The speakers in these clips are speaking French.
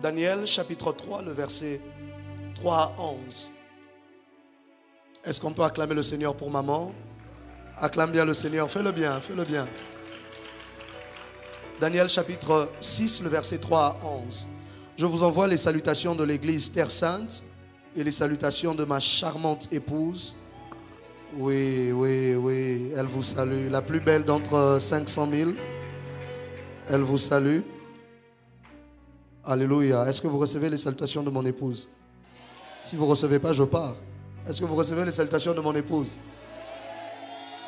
Daniel chapitre 3, le verset 3 à 11. Est-ce qu'on peut acclamer le Seigneur pour maman? Acclame bien le Seigneur, fais-le bien, fais-le bien. Daniel chapitre 6, le verset 3 à 11. Je vous envoie les salutations de l'église Terre Sainte et les salutations de ma charmante épouse. Oui, oui, oui, elle vous salue. La plus belle d'entre 500 000. Elle vous salue. Alléluia. Est-ce que vous recevez les salutations de mon épouse? Si vous ne recevez pas, je pars. Est-ce que vous recevez les salutations de mon épouse?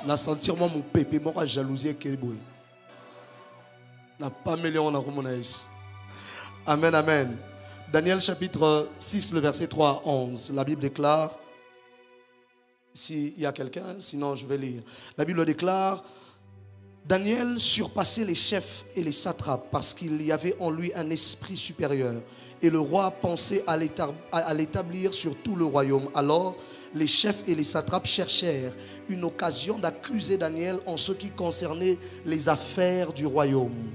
La sentir moi mon pépé, moi jalousie et La pas million en Amen, amen. Daniel chapitre 6, le verset 3 à 11. La Bible déclare, s'il y a quelqu'un, sinon je vais lire. La Bible déclare, Daniel surpassait les chefs et les satrapes parce qu'il y avait en lui un esprit supérieur. Et le roi pensait à l'établir sur tout le royaume. Alors les chefs et les satrapes cherchèrent une occasion d'accuser Daniel en ce qui concernait les affaires du royaume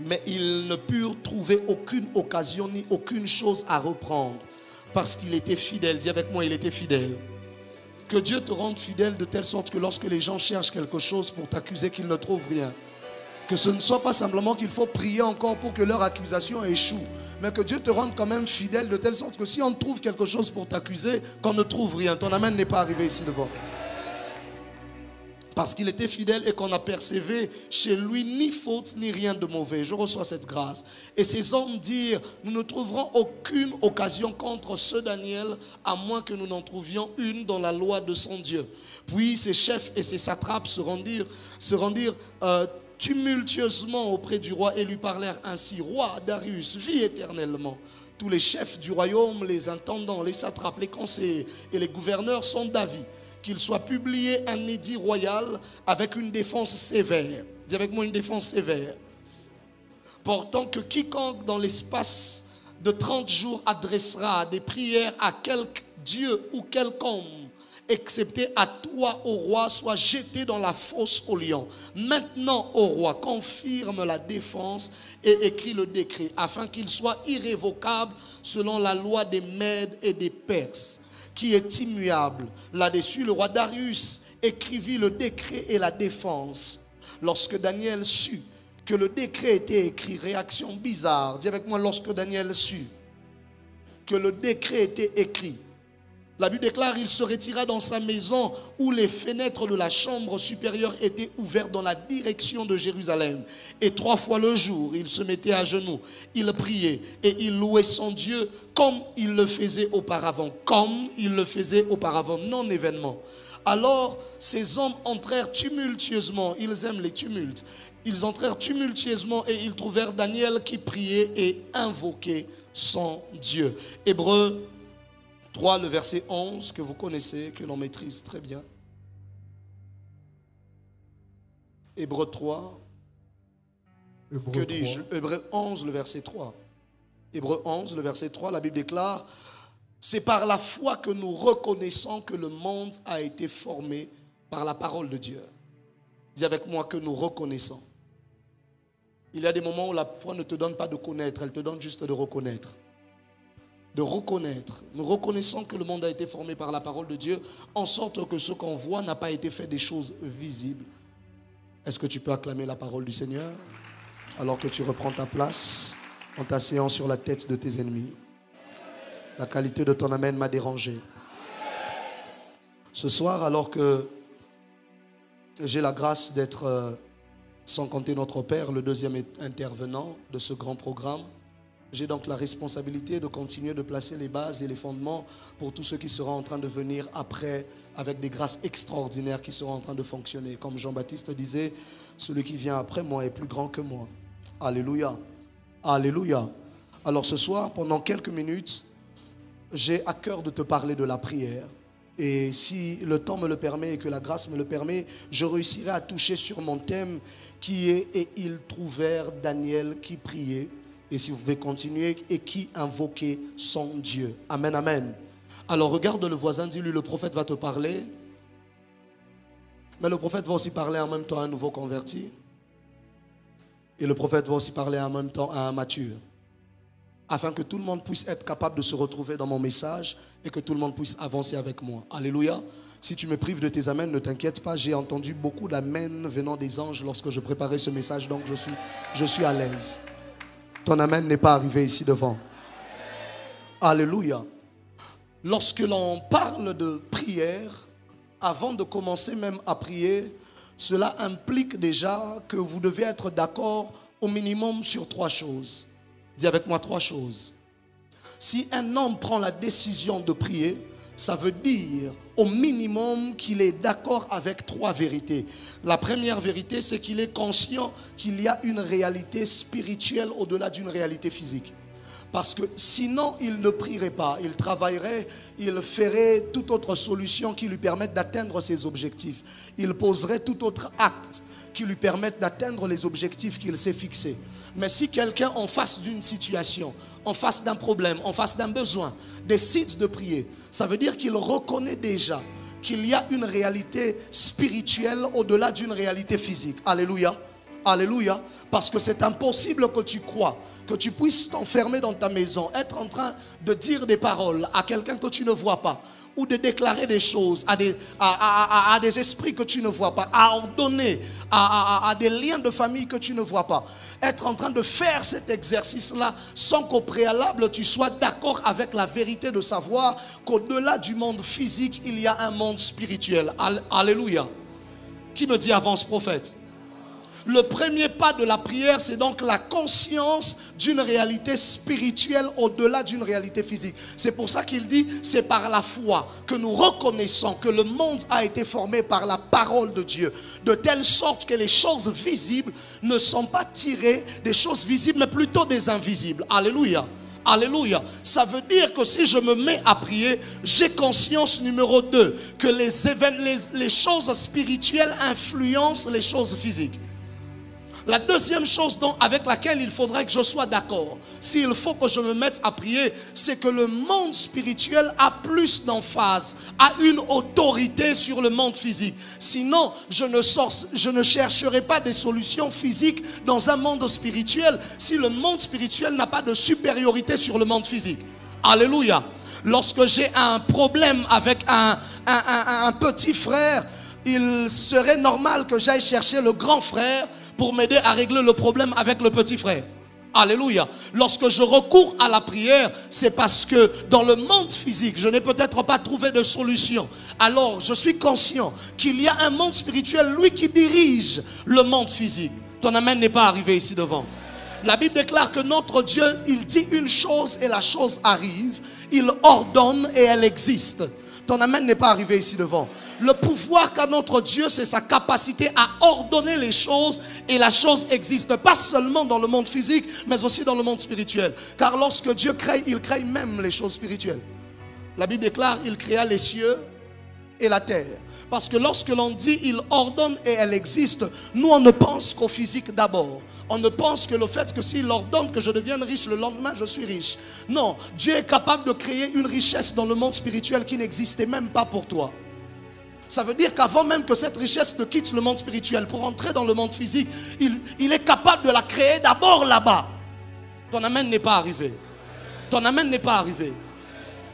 mais ils ne purent trouver aucune occasion ni aucune chose à reprendre parce qu'il était fidèle. Dis avec moi, il était fidèle. Que Dieu te rende fidèle de telle sorte que lorsque les gens cherchent quelque chose pour t'accuser, qu'ils ne trouvent rien. Que ce ne soit pas simplement qu'il faut prier encore pour que leur accusation échoue, mais que Dieu te rende quand même fidèle de telle sorte que si on trouve quelque chose pour t'accuser, qu'on ne trouve rien. Ton amène n'est pas arrivé ici devant parce qu'il était fidèle et qu'on a chez lui ni faute ni rien de mauvais. Je reçois cette grâce. Et ces hommes dirent, nous ne trouverons aucune occasion contre ce Daniel, à moins que nous n'en trouvions une dans la loi de son Dieu. Puis ses chefs et ses satrapes se rendirent, se rendirent euh, tumultueusement auprès du roi et lui parlèrent ainsi, Roi Darius, vis éternellement tous les chefs du royaume, les intendants, les satrapes, les conseillers et les gouverneurs sont d'avis qu'il soit publié un édit royal avec une défense sévère. Dis avec moi une défense sévère. Portant que quiconque dans l'espace de 30 jours adressera des prières à quelque Dieu ou quelque homme, excepté à toi, au roi, soit jeté dans la fosse au lion. Maintenant, au roi, confirme la défense et écrit le décret, afin qu'il soit irrévocable selon la loi des Mèdes et des Perses qui est immuable. Là-dessus, le roi Darius écrivit le décret et la défense. Lorsque Daniel sut que le décret était écrit, réaction bizarre, dis avec moi, lorsque Daniel sut que le décret était écrit, la Bible déclare, il se retira dans sa maison où les fenêtres de la chambre supérieure étaient ouvertes dans la direction de Jérusalem. Et trois fois le jour, il se mettait à genoux, il priait et il louait son Dieu comme il le faisait auparavant, comme il le faisait auparavant, non événement. Alors ces hommes entrèrent tumultueusement, ils aiment les tumultes, ils entrèrent tumultueusement et ils trouvèrent Daniel qui priait et invoquait son Dieu. Hébreu 3, le verset 11 que vous connaissez, que l'on maîtrise très bien. Hébreu 3. que dis-je? Hébreu 11, le verset 3. Hébreu 11, le verset 3, la Bible déclare, c'est par la foi que nous reconnaissons que le monde a été formé par la parole de Dieu. Dis avec moi que nous reconnaissons. Il y a des moments où la foi ne te donne pas de connaître, elle te donne juste de reconnaître de reconnaître. Nous reconnaissons que le monde a été formé par la parole de Dieu, en sorte que ce qu'on voit n'a pas été fait des choses visibles. Est-ce que tu peux acclamer la parole du Seigneur alors que tu reprends ta place en t'asseyant sur la tête de tes ennemis? La qualité de ton amène m'a dérangé. Ce soir, alors que j'ai la grâce d'être, euh, sans compter notre Père, le deuxième intervenant de ce grand programme, j'ai donc la responsabilité de continuer de placer les bases et les fondements pour tous ceux qui seront en train de venir après avec des grâces extraordinaires qui seront en train de fonctionner. Comme Jean-Baptiste disait, celui qui vient après moi est plus grand que moi. Alléluia. Alléluia. Alors ce soir, pendant quelques minutes, j'ai à cœur de te parler de la prière. Et si le temps me le permet et que la grâce me le permet, je réussirai à toucher sur mon thème qui est Et ils trouvèrent Daniel qui priait et si vous pouvez continuer, et qui invoquait son Dieu. Amen, amen. Alors regarde le voisin, dis-lui, le prophète va te parler. Mais le prophète va aussi parler en même temps à un nouveau converti. Et le prophète va aussi parler en même temps à un mature. afin que tout le monde puisse être capable de se retrouver dans mon message et que tout le monde puisse avancer avec moi. Alléluia. Si tu me prives de tes amens, ne t'inquiète pas, j'ai entendu beaucoup d'amens venant des anges lorsque je préparais ce message, donc je suis, je suis à l'aise. Ton amen n'est pas arrivé ici devant. Alléluia. Lorsque l'on parle de prière, avant de commencer même à prier, cela implique déjà que vous devez être d'accord au minimum sur trois choses. Dis avec moi trois choses. Si un homme prend la décision de prier, ça veut dire au minimum qu'il est d'accord avec trois vérités. La première vérité, c'est qu'il est conscient qu'il y a une réalité spirituelle au-delà d'une réalité physique. Parce que sinon, il ne prierait pas, il travaillerait, il ferait toute autre solution qui lui permette d'atteindre ses objectifs. Il poserait tout autre acte qui lui permette d'atteindre les objectifs qu'il s'est fixés. Mais si quelqu'un en face d'une situation, en face d'un problème, en face d'un besoin, décide de prier, ça veut dire qu'il reconnaît déjà qu'il y a une réalité spirituelle au-delà d'une réalité physique. Alléluia. Alléluia. Parce que c'est impossible que tu crois, que tu puisses t'enfermer dans ta maison, être en train de dire des paroles à quelqu'un que tu ne vois pas, ou de déclarer des choses à des, à, des esprits que tu ne vois pas, à ordonner à, des liens de famille que tu ne vois pas. Être en train de faire cet exercice-là sans qu'au préalable tu sois d'accord avec la vérité de savoir qu'au-delà du monde physique, il y a un monde spirituel. Alléluia. Qui me dit avance prophète? Le premier pas de la prière, c'est donc la conscience d'une réalité spirituelle au-delà d'une réalité physique. C'est pour ça qu'il dit, c'est par la foi que nous reconnaissons que le monde a été formé par la parole de Dieu, de telle sorte que les choses visibles ne sont pas tirées des choses visibles, mais plutôt des invisibles. Alléluia. Alléluia. Ça veut dire que si je me mets à prier, j'ai conscience numéro 2 que les, les, les choses spirituelles influencent les choses physiques. La deuxième chose avec laquelle il faudrait que je sois d'accord, s'il faut que je me mette à prier, c'est que le monde spirituel a plus d'emphase, a une autorité sur le monde physique. Sinon, je ne, chercherai pas des solutions physiques dans un monde spirituel si le monde spirituel n'a pas de supériorité sur le monde physique. Alléluia. Lorsque j'ai un problème avec un petit frère, il serait normal que j'aille chercher le grand frère pour m'aider à régler le problème avec le petit frère. Alléluia. Lorsque je recours à la prière, c'est parce que dans le monde physique, je n'ai peut-être pas trouvé de solution. Alors, je suis conscient qu'il y a un monde spirituel, lui qui dirige le monde physique. Ton amen n'est pas arrivé ici devant. La Bible déclare que notre Dieu, il dit une chose et la chose arrive. Il ordonne et elle existe. Ton amen n'est pas arrivé ici devant. Le pouvoir qu'a notre Dieu, c'est sa capacité à ordonner les choses et la chose existe. Pas seulement dans le monde physique, mais aussi dans le monde spirituel. Car lorsque Dieu crée, il crée même les choses spirituelles. La Bible déclare, il créa les cieux et la terre. Parce que lorsque l'on dit il ordonne et elle existe, nous on ne pense qu'au physique d'abord. On ne pense que le fait que s'il ordonne que je devienne riche, le lendemain je suis riche. Non, Dieu est capable de créer une richesse dans le monde spirituel qui n'existait même pas pour toi. Ça veut dire qu'avant même que cette richesse ne quitte le monde spirituel pour entrer dans le monde physique, il, il est capable de la créer d'abord là-bas. Ton amen n'est pas arrivé. Ton amen n'est pas arrivé.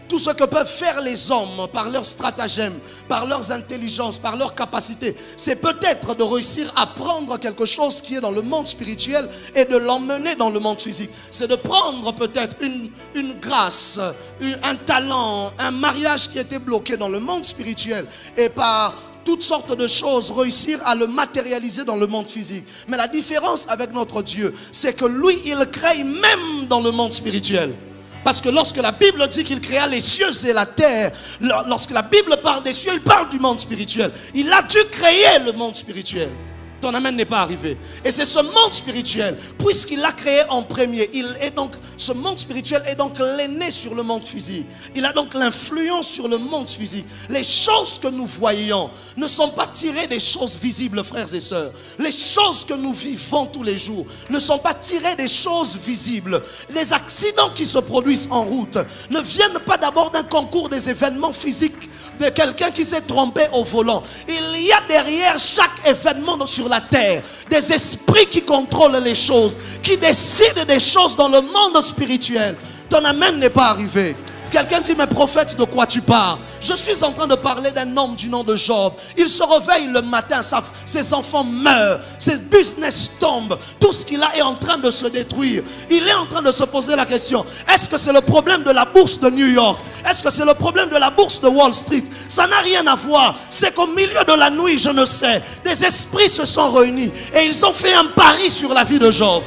Tout ce que peuvent faire les hommes par leurs stratagèmes, par leurs intelligences, par leurs capacités, c'est peut-être de réussir à prendre quelque chose qui est dans le monde spirituel et de l'emmener dans le monde physique. C'est de prendre peut-être une, grâce, un talent, un mariage qui était bloqué dans le monde spirituel et par toutes sortes de choses, réussir à le matérialiser dans le monde physique. Mais la différence avec notre Dieu, c'est que lui, il crée même dans le monde spirituel. Parce que lorsque la Bible dit qu'il créa les cieux et la terre, lorsque la Bible parle des cieux, il parle du monde spirituel. Il a dû créer le monde spirituel ton amen n'est pas arrivé. Et c'est ce monde spirituel, puisqu'il l'a créé en premier, il est donc, ce monde spirituel est donc l'aîné sur le monde physique. Il a donc l'influence sur le monde physique. Les choses que nous voyons ne sont pas tirées des choses visibles, frères et sœurs. Les choses que nous vivons tous les jours ne sont pas tirées des choses visibles. Les accidents qui se produisent en route ne viennent pas d'abord d'un concours des événements physiques de quelqu'un qui s'est trompé au volant. Il y a derrière chaque événement sur la terre des esprits qui contrôlent les choses, qui décident des choses dans le monde spirituel. Ton amen n'est pas arrivé. Quelqu'un dit, mais prophète, de quoi tu parles? Je suis en train de parler d'un homme du nom de Job. Il se réveille le matin, ses enfants meurent, ses business tombent, tout ce qu'il a est en train de se détruire. Il est en train de se poser la question, est-ce que c'est le problème de la bourse de New York? Est-ce que c'est le problème de la bourse de Wall Street? Ça n'a rien à voir. C'est qu'au milieu de la nuit, je ne sais, des esprits se sont réunis et ils ont fait un pari sur la vie de Job.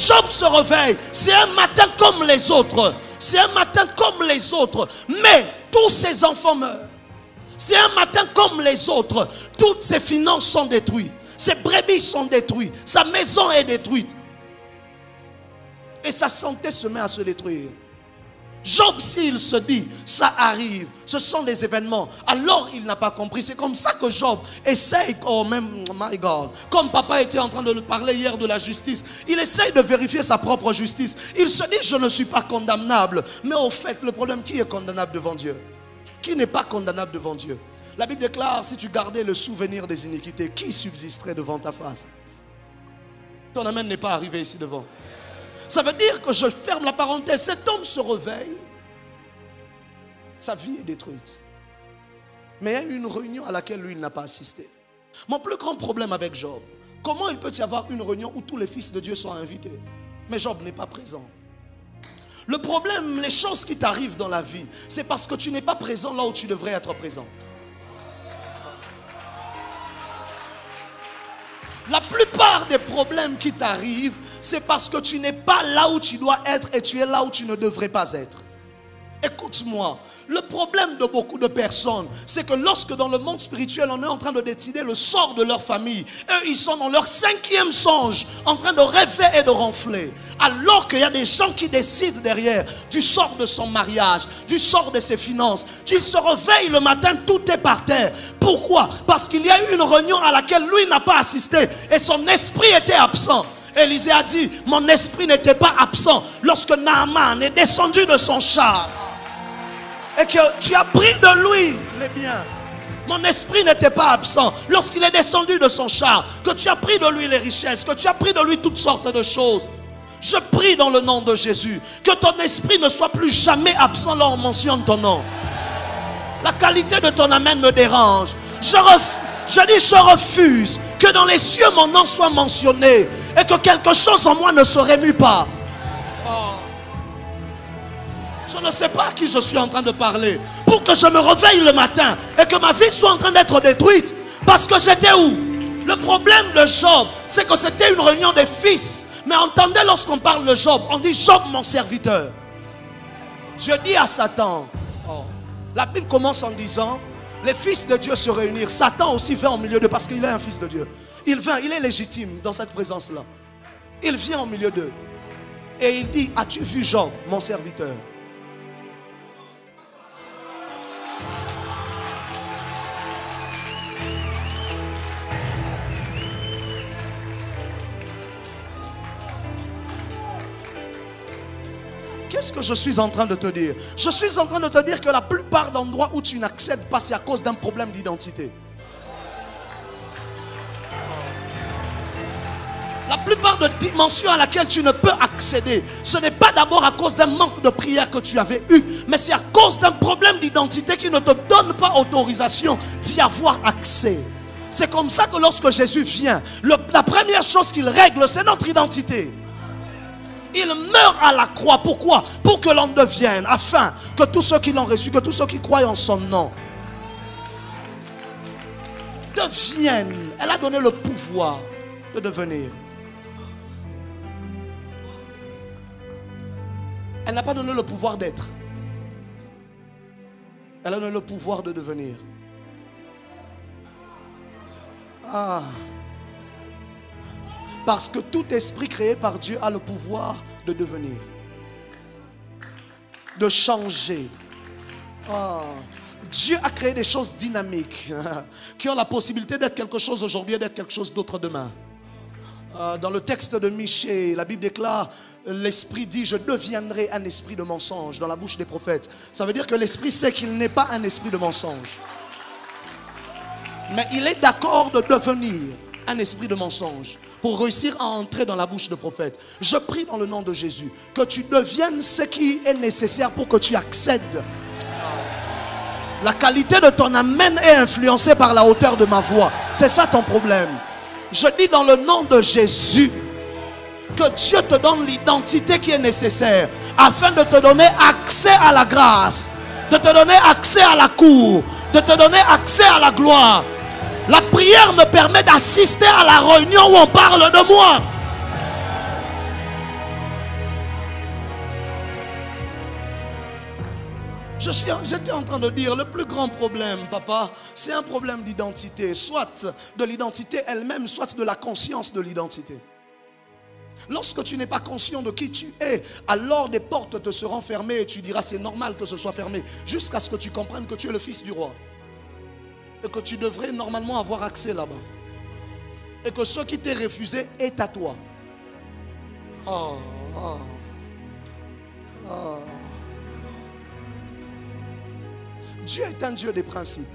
Job se réveille. C'est un matin comme les autres. C'est un matin comme les autres. Mais tous ses enfants meurent. C'est un matin comme les autres. Toutes ses finances sont détruites. Ses brebis sont détruites. Sa maison est détruite. Et sa santé se met à se détruire. Job, s'il se dit, ça arrive, ce sont des événements, alors il n'a pas compris. C'est comme ça que Job essaye, oh même, my God, comme papa était en train de parler hier de la justice, il essaye de vérifier sa propre justice. Il se dit, je ne suis pas condamnable. Mais au fait, le problème, qui est condamnable devant Dieu? Qui n'est pas condamnable devant Dieu? La Bible déclare, si tu gardais le souvenir des iniquités, qui subsisterait devant ta face? Ton amène n'est pas arrivé ici devant. Ça veut dire que je ferme la parenthèse. Cet homme se réveille. Sa vie est détruite. Mais il y a une réunion à laquelle lui, il n'a pas assisté. Mon plus grand problème avec Job, comment il peut y avoir une réunion où tous les fils de Dieu sont invités? Mais Job n'est pas présent. Le problème, les choses qui t'arrivent dans la vie, c'est parce que tu n'es pas présent là où tu devrais être présent. La plupart des problèmes qui t'arrivent, c'est parce que tu n'es pas là où tu dois être et tu es là où tu ne devrais pas être. Écoute-moi, le problème de beaucoup de personnes, c'est que lorsque dans le monde spirituel, on est en train de décider le sort de leur famille, eux, ils sont dans leur cinquième songe, en train de rêver et de ronfler. Alors qu'il y a des gens qui décident derrière du sort de son mariage, du sort de ses finances. Ils se réveillent le matin, tout est par terre. Pourquoi? Parce qu'il y a eu une réunion à laquelle lui n'a pas assisté et son esprit était absent. Élisée a dit, mon esprit n'était pas absent lorsque Naaman est descendu de son char et que tu as pris de lui les biens. Mon esprit n'était pas absent lorsqu'il est descendu de son char, que tu as pris de lui les richesses, que tu as pris de lui toutes sortes de choses. Je prie dans le nom de Jésus que ton esprit ne soit plus jamais absent lorsqu'on mentionne ton nom. La qualité de ton amène me dérange. Je, je dis, je refuse que dans les cieux mon nom soit mentionné et que quelque chose en moi ne se rémue pas. Je ne sais pas à qui je suis en train de parler. Pour que je me réveille le matin et que ma vie soit en train d'être détruite. Parce que j'étais où? Le problème de Job, c'est que c'était une réunion des fils. Mais entendez lorsqu'on parle de Job, on dit Job mon serviteur. Dieu dit à Satan, oh, la Bible commence en disant, les fils de Dieu se réunir. Satan aussi vient au milieu d'eux parce qu'il est un fils de Dieu. Il vient, il est légitime dans cette présence-là. Il vient au milieu d'eux. Et il dit, as-tu vu Job, mon serviteur? Je suis en train de te dire Je suis en train de te dire que la plupart d'endroits où tu n'accèdes pas, c'est à cause d'un problème d'identité. La plupart de dimensions à laquelle tu ne peux accéder, ce n'est pas d'abord à cause d'un manque de prière que tu avais eu, mais c'est à cause d'un problème d'identité qui ne te donne pas autorisation d'y avoir accès. C'est comme ça que lorsque Jésus vient, la première chose qu'il règle, c'est notre identité. Il meurt à la croix. Pourquoi? Pour que l'on devienne, afin que tous ceux qui l'ont reçu, que tous ceux qui croient en son nom, deviennent. Elle a donné le pouvoir de devenir. Elle n'a pas donné le pouvoir d'être. Elle a donné le pouvoir de devenir. Ah. Parce que tout esprit créé par Dieu a le pouvoir de devenir, de changer. Ah. Dieu a créé des choses dynamiques qui ont la possibilité d'être quelque chose aujourd'hui et d'être quelque chose d'autre demain. Ah, dans le texte de Michée, la Bible déclare l'esprit dit je deviendrai un esprit de mensonge dans la bouche des prophètes. Ça veut dire que l'esprit sait qu'il n'est pas un esprit de mensonge. Mais il est d'accord de devenir un esprit de mensonge pour réussir à entrer dans la bouche de prophète. Je prie dans le nom de Jésus que tu deviennes ce qui est nécessaire pour que tu accèdes. La qualité de ton amène est influencée par la hauteur de ma voix. C'est ça ton problème. Je dis dans le nom de Jésus que Dieu te donne l'identité qui est nécessaire afin de te donner accès à la grâce, de te donner accès à la cour, de te donner accès à la gloire. La prière me permet d'assister à la réunion où on parle de moi. J'étais en train de dire, le plus grand problème, papa, c'est un problème d'identité, soit de l'identité elle-même, soit de la conscience de l'identité. Lorsque tu n'es pas conscient de qui tu es, alors des portes te seront fermées et tu diras c'est normal que ce soit fermé, jusqu'à ce que tu comprennes que tu es le fils du roi. Et que tu devrais normalement avoir accès là-bas. Et que ce qui t'est refusé est à toi. Oh, oh, oh. Dieu est un Dieu des principes.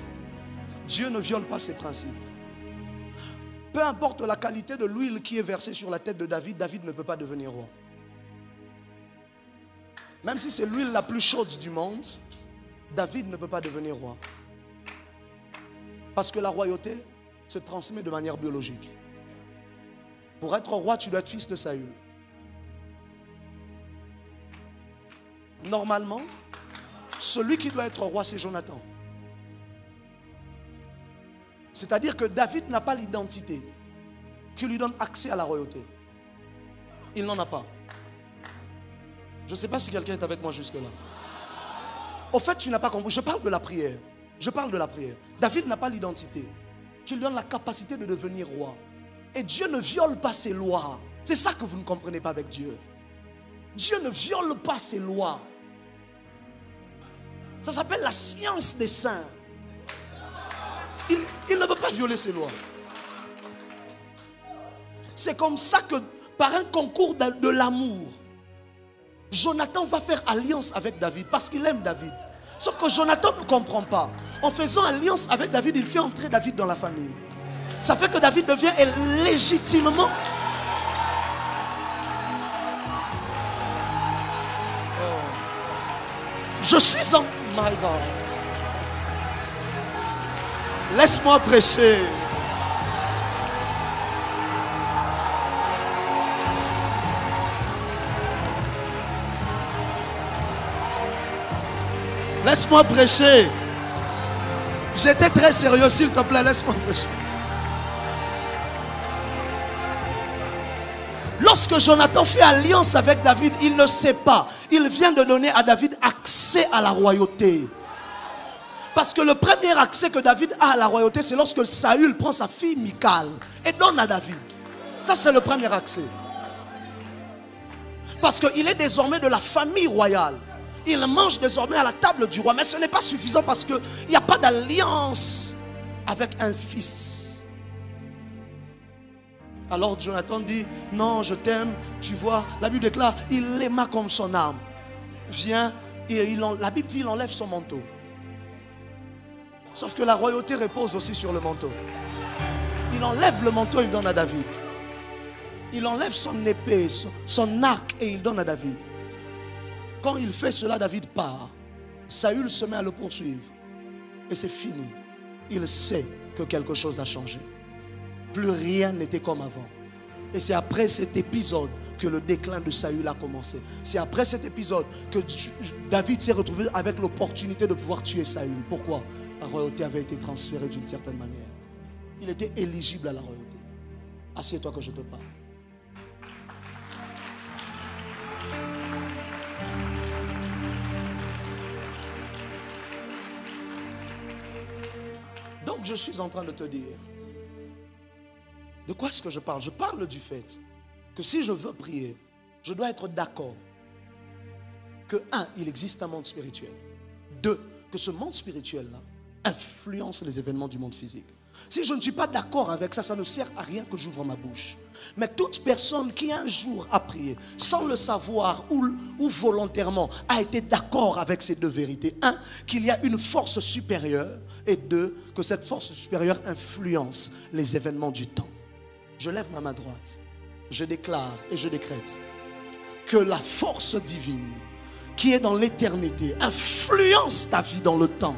Dieu ne viole pas ses principes. Peu importe la qualité de l'huile qui est versée sur la tête de David, David ne peut pas devenir roi. Même si c'est l'huile la plus chaude du monde, David ne peut pas devenir roi. Parce que la royauté se transmet de manière biologique. Pour être roi, tu dois être fils de Saül. Normalement, celui qui doit être roi, c'est Jonathan. C'est-à-dire que David n'a pas l'identité qui lui donne accès à la royauté. Il n'en a pas. Je ne sais pas si quelqu'un est avec moi jusque-là. Au fait, tu n'as pas compris. Je parle de la prière. Je parle de la prière. David n'a pas l'identité qui lui donne la capacité de devenir roi. Et Dieu ne viole pas ses lois. C'est ça que vous ne comprenez pas avec Dieu. Dieu ne viole pas ses lois. Ça s'appelle la science des saints. Il, ne veut pas violer ses lois. C'est comme ça que par un concours de l'amour, Jonathan va faire alliance avec David parce qu'il aime David. Sauf que Jonathan ne comprend pas. En faisant alliance avec David, il fait entrer David dans la famille. Ça fait que David devient légitimement Je suis en... My. Laisse-moi prêcher. Laisse-moi prêcher. J'étais très sérieux, s'il te plaît, laisse-moi prêcher. Lorsque Jonathan fait alliance avec David, il ne sait pas. Il vient de donner à David accès à la royauté. Parce que le premier accès que David a à la royauté, c'est lorsque Saül prend sa fille Michal et donne à David. Ça, c'est le premier accès. Parce qu'il est désormais de la famille royale. Il mange désormais à la table du roi. Mais ce n'est pas suffisant parce qu'il n'y a pas d'alliance avec un fils. Alors Jonathan dit, non, je t'aime. Tu vois, la Bible déclare, il l'aima comme son âme. Viens, et il la Bible dit, il enlève son manteau. Sauf que la royauté repose aussi sur le manteau. Il enlève le manteau, il donne à David. Il enlève son épée, son, arc et il donne à David. Quand il fait cela, David part. Saül se met à le poursuivre. Et c'est fini. Il sait que quelque chose a changé plus rien n'était comme avant. Et c'est après cet épisode que le déclin de Saül a commencé. C'est après cet épisode que David s'est retrouvé avec l'opportunité de pouvoir tuer Saül. Pourquoi? La royauté avait été transférée d'une certaine manière. Il était éligible à la royauté. Assieds-toi que je te parle. Je suis en train de te dire, de quoi est-ce que je parle? Je parle du fait que si je veux prier, je dois être d'accord que, un, il existe un monde spirituel. Deux, que ce monde spirituel-là influence les événements du monde physique. Si je ne suis pas d'accord avec ça, ça ne sert à rien que j'ouvre ma bouche. Mais toute personne qui un jour a prié, sans le savoir ou, volontairement, a été d'accord avec ces deux vérités. Un, qu'il y a une force supérieure. Et deux, que cette force supérieure influence les événements du temps. Je lève ma main droite. Je déclare et je décrète que la force divine qui est dans l'éternité influence ta vie dans le temps.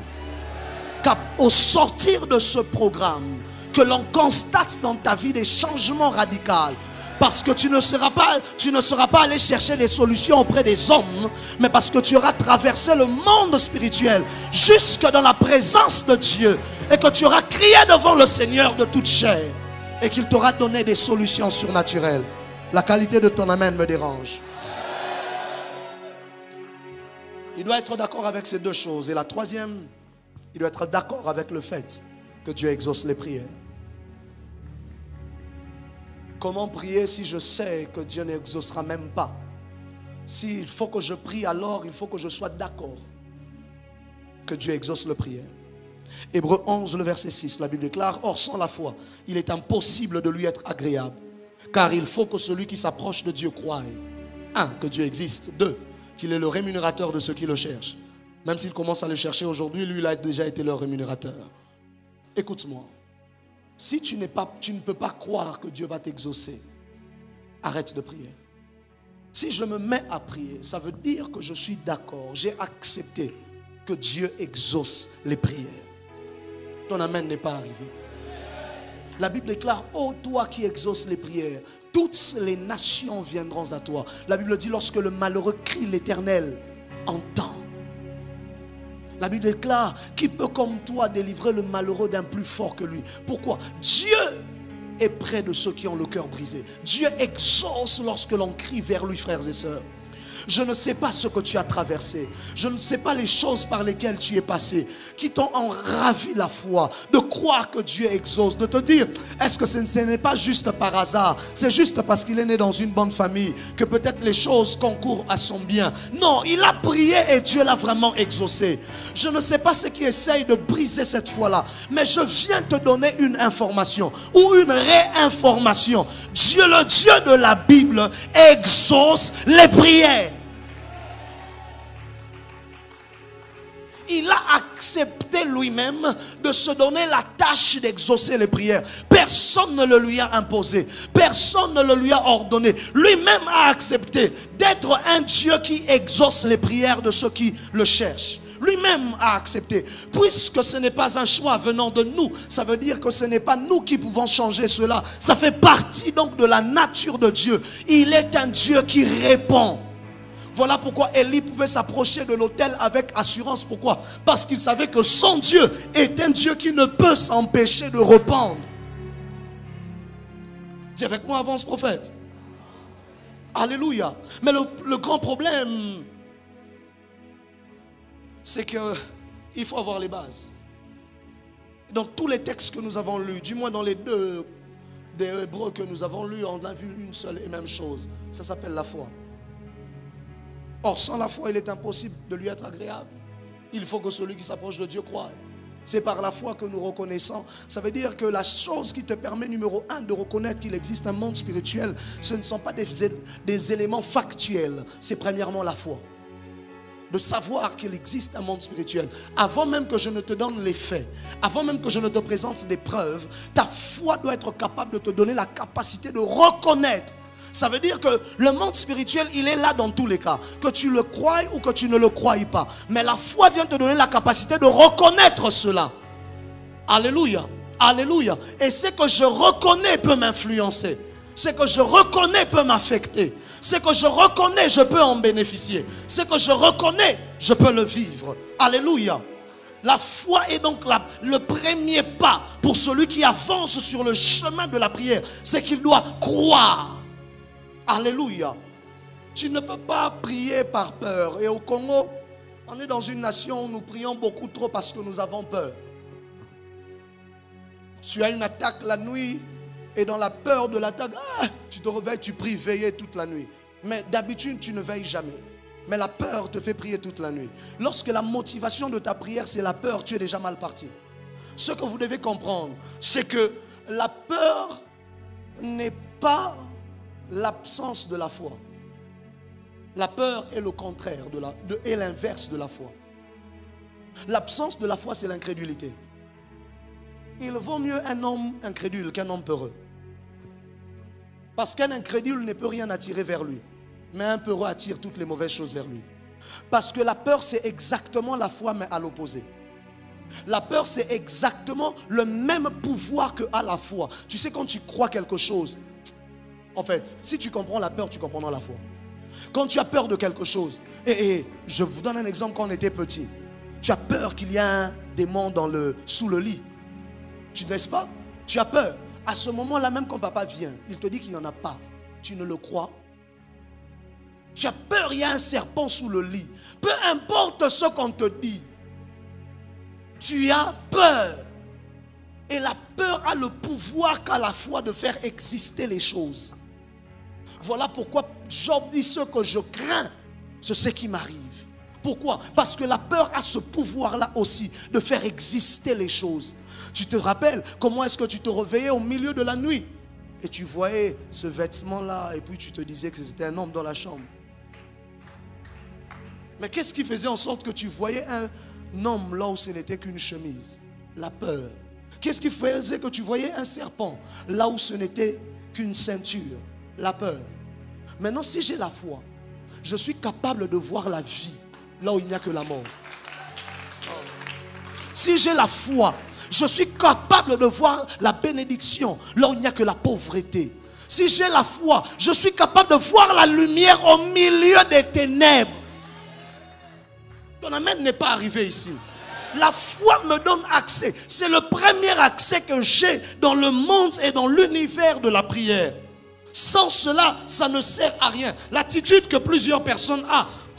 Qu'au sortir de ce programme, que l'on constate dans ta vie des changements radicaux. Parce que tu ne seras pas, tu ne seras pas allé chercher des solutions auprès des hommes, mais parce que tu auras traversé le monde spirituel jusque dans la présence de Dieu et que tu auras crié devant le Seigneur de toute chair et qu'il t'aura donné des solutions surnaturelles. La qualité de ton amen me dérange. Il doit être d'accord avec ces deux choses. Et la troisième, il doit être d'accord avec le fait que Dieu exauce les prières. Comment prier si je sais que Dieu n'exaucera même pas? S'il faut que je prie, alors il faut que je sois d'accord que Dieu exauce les prières. Hébreu 11, le verset 6, la Bible déclare, Or sans la foi, il est impossible de lui être agréable, car il faut que celui qui s'approche de Dieu croie. Un, que Dieu existe. Deux, qu'il est le rémunérateur de ceux qui le cherchent. Même s'il commence à le chercher aujourd'hui, lui, il a déjà été leur rémunérateur. Écoute-moi. Si tu, ne peux pas croire que Dieu va t'exaucer, arrête de prier. Si je me mets à prier, ça veut dire que je suis d'accord, j'ai accepté que Dieu exauce les prières. Ton amen n'est pas arrivé. La Bible déclare, ô toi qui exauces les prières, toutes les nations viendront à toi. La Bible dit, lorsque le malheureux crie, l'Éternel entend. La Bible déclare, qui peut comme toi délivrer le malheureux d'un plus fort que lui? Pourquoi? Dieu est près de ceux qui ont le cœur brisé. Dieu exauce lorsque l'on crie vers lui, frères et sœurs. Je ne sais pas ce que tu as traversé. Je ne sais pas les choses par lesquelles tu es passé, qui t'ont enravi la foi, de croire que Dieu exauce, de te dire, est-ce que ce n'est pas juste par hasard? C'est juste parce qu'il est né dans une bonne famille que peut-être les choses concourent à son bien. Non, il a prié et Dieu l'a vraiment exaucé. Je ne sais pas ce qui essaye de briser cette foi-là, mais je viens te donner une information ou une réinformation. Dieu, le Dieu de la Bible, exauce les prières. Il a accepté lui-même de se donner la tâche d'exaucer les prières. Personne ne le lui a imposé. Personne ne le lui a ordonné. Lui-même a accepté d'être un Dieu qui exauce les prières de ceux qui le cherchent. Lui-même a accepté. Puisque ce n'est pas un choix venant de nous, ça veut dire que ce n'est pas nous qui pouvons changer cela. Ça fait partie donc de la nature de Dieu. Il est un Dieu qui répond. Voilà pourquoi Élie pouvait s'approcher de l'autel avec assurance. Pourquoi? Parce qu'il savait que son Dieu est un Dieu qui ne peut s'empêcher de rependre. Dis avec moi, avance prophète. Alléluia. Mais le, grand problème, c'est qu'il faut avoir les bases. Dans tous les textes que nous avons lus, du moins dans les deux des Hébreux que nous avons lus, on a vu une seule et même chose. Ça s'appelle la foi. Or, sans la foi, il est impossible de lui être agréable. Il faut que celui qui s'approche de Dieu croie. C'est par la foi que nous reconnaissons. Ça veut dire que la chose qui te permet, numéro un, de reconnaître qu'il existe un monde spirituel, ce ne sont pas des, des éléments factuels. C'est premièrement la foi. De savoir qu'il existe un monde spirituel. Avant même que je ne te donne les faits, avant même que je ne te présente des preuves, ta foi doit être capable de te donner la capacité de reconnaître ça veut dire que le monde spirituel, il est là dans tous les cas. Que tu le crois ou que tu ne le crois pas. Mais la foi vient te donner la capacité de reconnaître cela. Alléluia. Alléluia. Et ce que je reconnais peut m'influencer. Ce que je reconnais peut m'affecter. Ce que je reconnais, je peux en bénéficier. Ce que je reconnais, je peux le vivre. Alléluia. La foi est donc le premier pas pour celui qui avance sur le chemin de la prière. C'est qu'il doit croire. Alléluia. Tu ne peux pas prier par peur. Et au Congo, on est dans une nation où nous prions beaucoup trop parce que nous avons peur. Tu as une attaque la nuit et dans la peur de l'attaque, ah, tu te réveilles, tu pries veiller toute la nuit. Mais d'habitude, tu ne veilles jamais. Mais la peur te fait prier toute la nuit. Lorsque la motivation de ta prière, c'est la peur, tu es déjà mal parti. ce que vous devez comprendre, c'est que la peur n'est pas l'absence de la foi. La peur est le contraire est l'inverse de la foi. L'absence de la foi, c'est l'incrédulité. Il vaut mieux un homme incrédule qu'un homme peureux. Parce qu'un incrédule ne peut rien attirer vers lui. Mais un peureux attire toutes les mauvaises choses vers lui. Parce que la peur, c'est exactement la foi, mais à l'opposé. La peur, c'est exactement le même pouvoir que à la foi. Tu sais, quand tu crois quelque chose, en fait, si tu comprends la peur, tu comprendras la foi. Quand tu as peur de quelque chose, et, je vous donne un exemple quand on était petit. Tu as peur qu'il y ait un démon sous le lit. Tu n'est-ce pas? Tu as peur. À ce moment-là, même quand papa vient, il te dit qu'il n'y en a pas. Tu ne le crois? Tu as peur, il y a un serpent sous le lit. Peu importe ce qu'on te dit, tu as peur. Et la peur a le pouvoir qu'à la fois de faire exister les choses. Voilà pourquoi Job dit ce que je crains, c'est ce qui m'arrive. Pourquoi? Parce que la peur a ce pouvoir-là aussi de faire exister les choses. Tu te rappelles comment est-ce que tu te réveillais au milieu de la nuit? Et tu voyais ce vêtement-là et puis tu te disais que c'était un homme dans la chambre. Mais qu'est-ce qui faisait en sorte que tu voyais un homme là où ce n'était qu'une chemise? La peur. Qu'est-ce qui faisait que tu voyais un serpent là où ce n'était qu'une ceinture? La peur. Maintenant, si j'ai la foi, je suis capable de voir la vie là où il n'y a que la mort. Si j'ai la foi, je suis capable de voir la bénédiction là où il n'y a que la pauvreté. Si j'ai la foi, je suis capable de voir la lumière au milieu des ténèbres. Ton amen n'est pas arrivé ici. La foi me donne accès. C'est le premier accès que j'ai dans le monde et dans l'univers de la prière. Sans cela, ça ne sert à rien. L'attitude que plusieurs personnes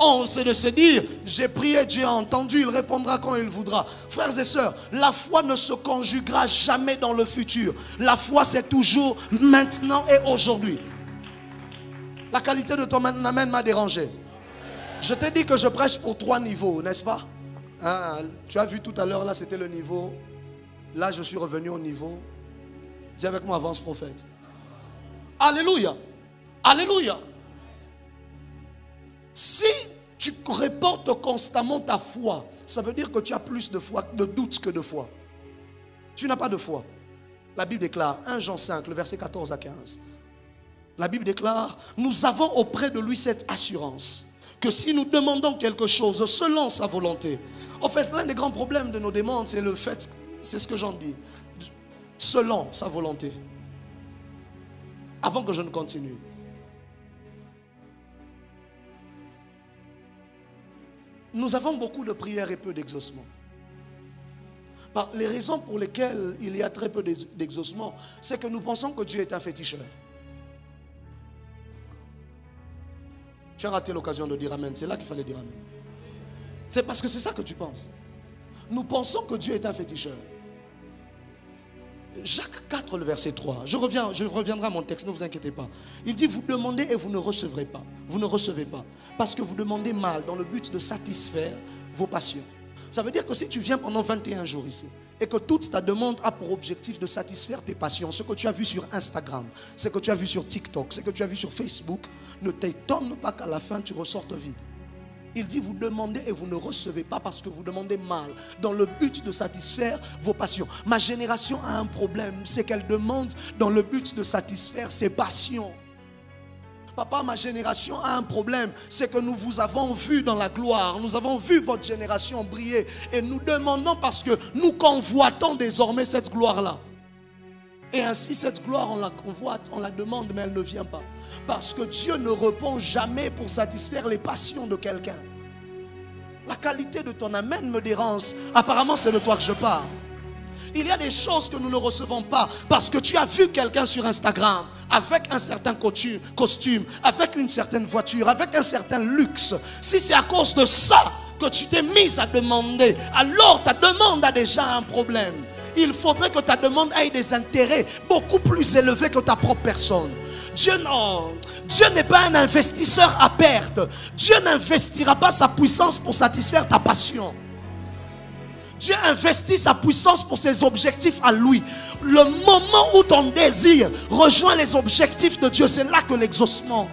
ont, c'est de se dire, j'ai prié, Dieu a entendu, il répondra quand il voudra. Frères et sœurs, la foi ne se conjuguera jamais dans le futur. La foi, c'est toujours maintenant et aujourd'hui. La qualité de ton amen m'a dérangé. Je t'ai dit que je prêche pour trois niveaux, n'est-ce pas? Hein, Tu as vu tout à l'heure, là c'était le niveau. Là je suis revenu au niveau. Dis avec moi, avance prophète. Alléluia. Alléluia. Si tu reportes constamment ta foi, ça veut dire que tu as plus de foi, de doutes que de foi. Tu n'as pas de foi. La Bible déclare, 1 Jean 5, le verset 14 à 15. La Bible déclare, nous avons auprès de lui cette assurance que si nous demandons quelque chose selon sa volonté, en fait, l'un des grands problèmes de nos demandes, c'est le fait, c'est ce que j'en dis, selon sa volonté. Avant que je ne continue. Nous avons beaucoup de prières et peu d'exaucement. Les raisons pour lesquelles il y a très peu d'exaucement, c'est que nous pensons que Dieu est un féticheur. Tu as raté l'occasion de dire Amen. C'est là qu'il fallait dire Amen. C'est parce que c'est ça que tu penses. Nous pensons que Dieu est un féticheur. Jacques 4, le verset 3. Je, reviendrai à mon texte, ne vous inquiétez pas. Il dit, vous demandez et vous ne recevrez pas. Vous ne recevez pas. Parce que vous demandez mal dans le but de satisfaire vos passions. Ça veut dire que si tu viens pendant 21 jours ici, et que toute ta demande a pour objectif de satisfaire tes passions, ce que tu as vu sur Instagram, ce que tu as vu sur TikTok, ce que tu as vu sur Facebook, ne t'étonne pas qu'à la fin tu ressortes vide. Il dit, vous demandez et vous ne recevez pas parce que vous demandez mal, dans le but de satisfaire vos passions. Ma génération a un problème, c'est qu'elle demande dans le but de satisfaire ses passions. Papa, ma génération a un problème. C'est que nous vous avons vu dans la gloire. Nous avons vu votre génération briller. Et nous demandons parce que nous convoitons désormais cette gloire-là. Et ainsi, cette gloire, on la convoite, on la demande, mais elle ne vient pas. Parce que Dieu ne répond jamais pour satisfaire les passions de quelqu'un. La qualité de ton amène me dérange. Apparemment, c'est de toi que je parle. Il y a des choses que nous ne recevons pas parce que tu as vu quelqu'un sur Instagram avec un certain costume, avec une certaine voiture, avec un certain luxe. Si c'est à cause de ça que tu t'es mis à demander, alors ta demande a déjà un problème. Il faudrait que ta demande ait des intérêts beaucoup plus élevés que ta propre personne. Dieu, non. Dieu n'est pas un investisseur à perte. Dieu n'investira pas sa puissance pour satisfaire ta passion. Dieu investit sa puissance pour ses objectifs à lui. Le moment où ton désir rejoint les objectifs de Dieu, c'est là que l'exaucement.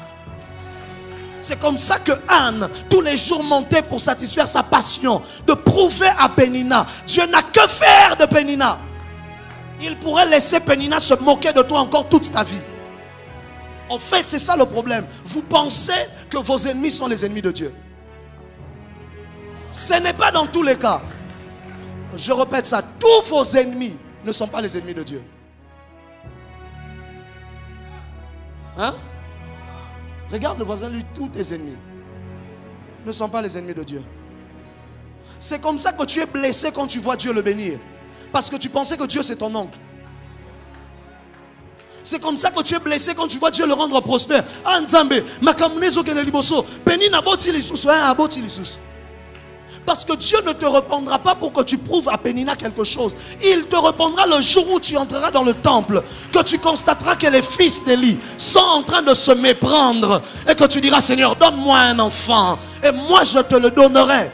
C'est comme ça que Anne, tous les jours, montait pour satisfaire sa passion, de prouver à Pénina. Dieu n'a que faire de Pénina. Il pourrait laisser Pénina se moquer de toi encore toute ta vie. En fait, c'est ça le problème. Vous pensez que vos ennemis sont les ennemis de Dieu. Ce n'est pas dans tous les cas. Je répète ça, tous vos ennemis ne sont pas les ennemis de Dieu. Hein? Regarde le voisin, lui, tous tes ennemis ne sont pas les ennemis de Dieu. C'est comme ça que tu es blessé quand tu vois Dieu le bénir. Parce que tu pensais que Dieu c'est ton oncle. C'est comme ça que tu es blessé quand tu vois Dieu le rendre prospère. Ah. Parce que Dieu ne te répondra pas pour que tu prouves à Pénina quelque chose. Il te répondra le jour où tu entreras dans le temple, que tu constateras que les fils d'Élie sont en train de se méprendre et que tu diras, Seigneur, donne-moi un enfant et moi je te le donnerai.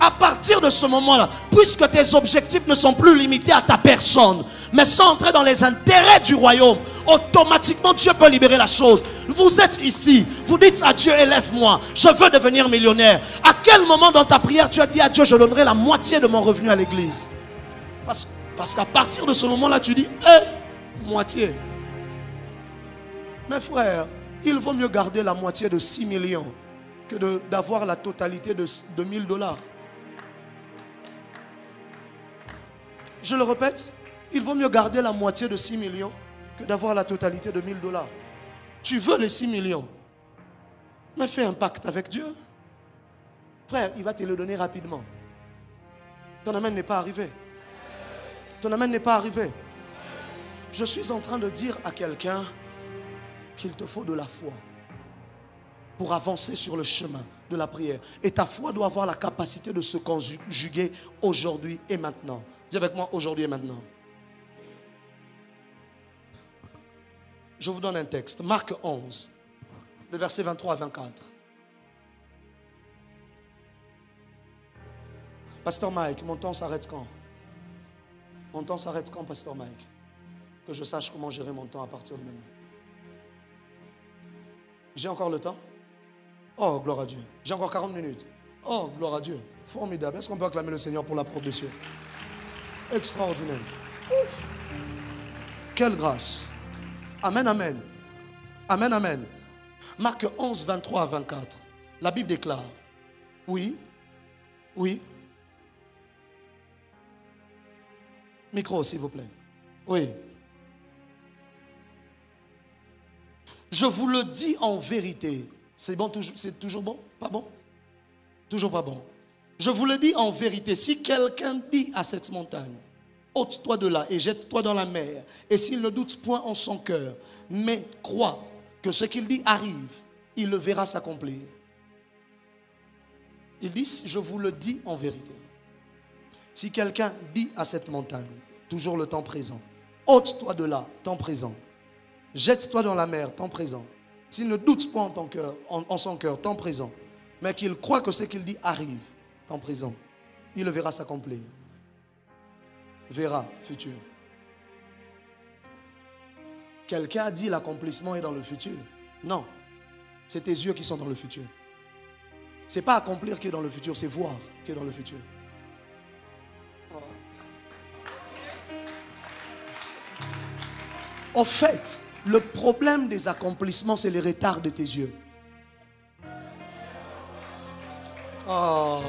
À partir de ce moment-là, puisque tes objectifs ne sont plus limités à ta personne, mais sont entrés dans les intérêts du royaume, automatiquement Dieu peut libérer la chose. Vous êtes ici, vous dites à Dieu, élève-moi, je veux devenir millionnaire. À quel moment dans ta prière tu as dit à Dieu, je donnerai la moitié de mon revenu à l'église? Parce, qu'à partir de ce moment-là, tu dis, eh, moitié. Mes frères, il vaut mieux garder la moitié de 6 millions que d'avoir la totalité de, de 1000 dollars. Je le répète, il vaut mieux garder la moitié de 6 millions que d'avoir la totalité de 1000 dollars. Tu veux les 6 millions, mais fais un pacte avec Dieu. Frère, il va te le donner rapidement. Ton amène n'est pas arrivé. Ton amène n'est pas arrivé. Je suis en train de dire à quelqu'un qu'il te faut de la foi pour avancer sur le chemin de la prière. Et ta foi doit avoir la capacité de se conjuguer aujourd'hui et maintenant. Dis avec moi aujourd'hui et maintenant. Je vous donne un texte. Marc 11, le verset 23 à 24. Pasteur Mike, mon temps s'arrête quand? Mon temps s'arrête quand, Pasteur Mike? Que je sache comment gérer mon temps à partir de maintenant. J'ai encore le temps? Oh, gloire à Dieu. J'ai encore 40 minutes? Oh, gloire à Dieu. Formidable. Est-ce qu'on peut acclamer le Seigneur pour la porte des cieux? Extraordinaire. Quelle grâce. Amen, amen. Amen, amen. Marc 11, 23 à 24. La Bible déclare. Oui. Oui. Micro, s'il vous plaît. Oui. Je vous le dis en vérité. C'est bon, c'est toujours bon? Pas bon? Toujours pas bon. Je vous le dis en vérité, si quelqu'un dit à cette montagne, ôte-toi de là et jette-toi dans la mer, et s'il ne doute point en son cœur, mais croit que ce qu'il dit arrive, il le verra s'accomplir. Il dit, je vous le dis en vérité. Si quelqu'un dit à cette montagne, toujours le temps présent, ôte-toi de là, temps présent, jette-toi dans la mer, temps présent, s'il ne doute point en, son cœur, temps présent, mais qu'il croit que ce qu'il dit arrive, en prison. Il le verra s'accomplir. Verra, futur. Quelqu'un a dit l'accomplissement est dans le futur. Non. C'est tes yeux qui sont dans le futur. C'est pas accomplir qui est dans le futur, c'est voir qui est dans le futur. En fait, le problème des accomplissements, c'est les retards de tes yeux. Oh.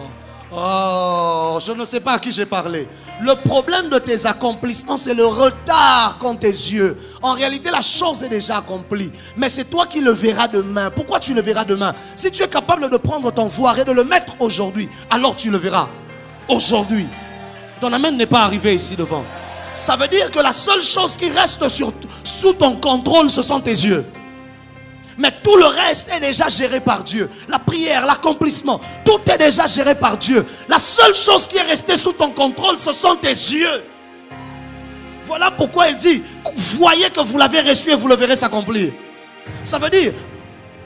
Oh, je ne sais pas à qui j'ai parlé. Le problème de tes accomplissements, c'est le retard qu'ont tes yeux. En réalité, la chose est déjà accomplie. Mais c'est toi qui le verras demain. Pourquoi tu le verras demain? Si tu es capable de prendre ton voir et de le mettre aujourd'hui, alors tu le verras aujourd'hui. Ton amène n'est pas arrivé ici devant. Ça veut dire que la seule chose qui reste sous ton contrôle, ce sont tes yeux. Mais tout le reste est déjà géré par Dieu. La prière, l'accomplissement, tout est déjà géré par Dieu. La seule chose qui est restée sous ton contrôle, ce sont tes yeux. Voilà pourquoi il dit, voyez que vous l'avez reçu et vous le verrez s'accomplir. Ça veut dire,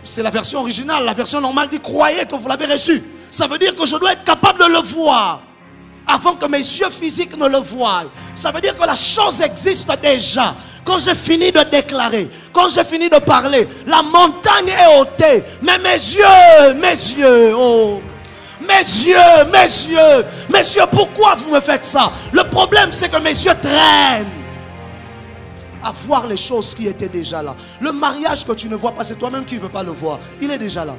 c'est la version originale, la version normale dit, croyez que vous l'avez reçu. Ça veut dire que je dois être capable de le voir avant que mes yeux physiques ne le voient. Ça veut dire que la chose existe déjà. Quand j'ai fini de déclarer, quand j'ai fini de parler, la montagne est ôtée. Mais mes yeux, mes yeux, oh. Mes yeux, mes yeux, mes yeux, pourquoi vous me faites ça? Le problème, c'est que mes yeux traînent à voir les choses qui étaient déjà là. Le mariage que tu ne vois pas, c'est toi-même qui ne veux pas le voir. Il est déjà là.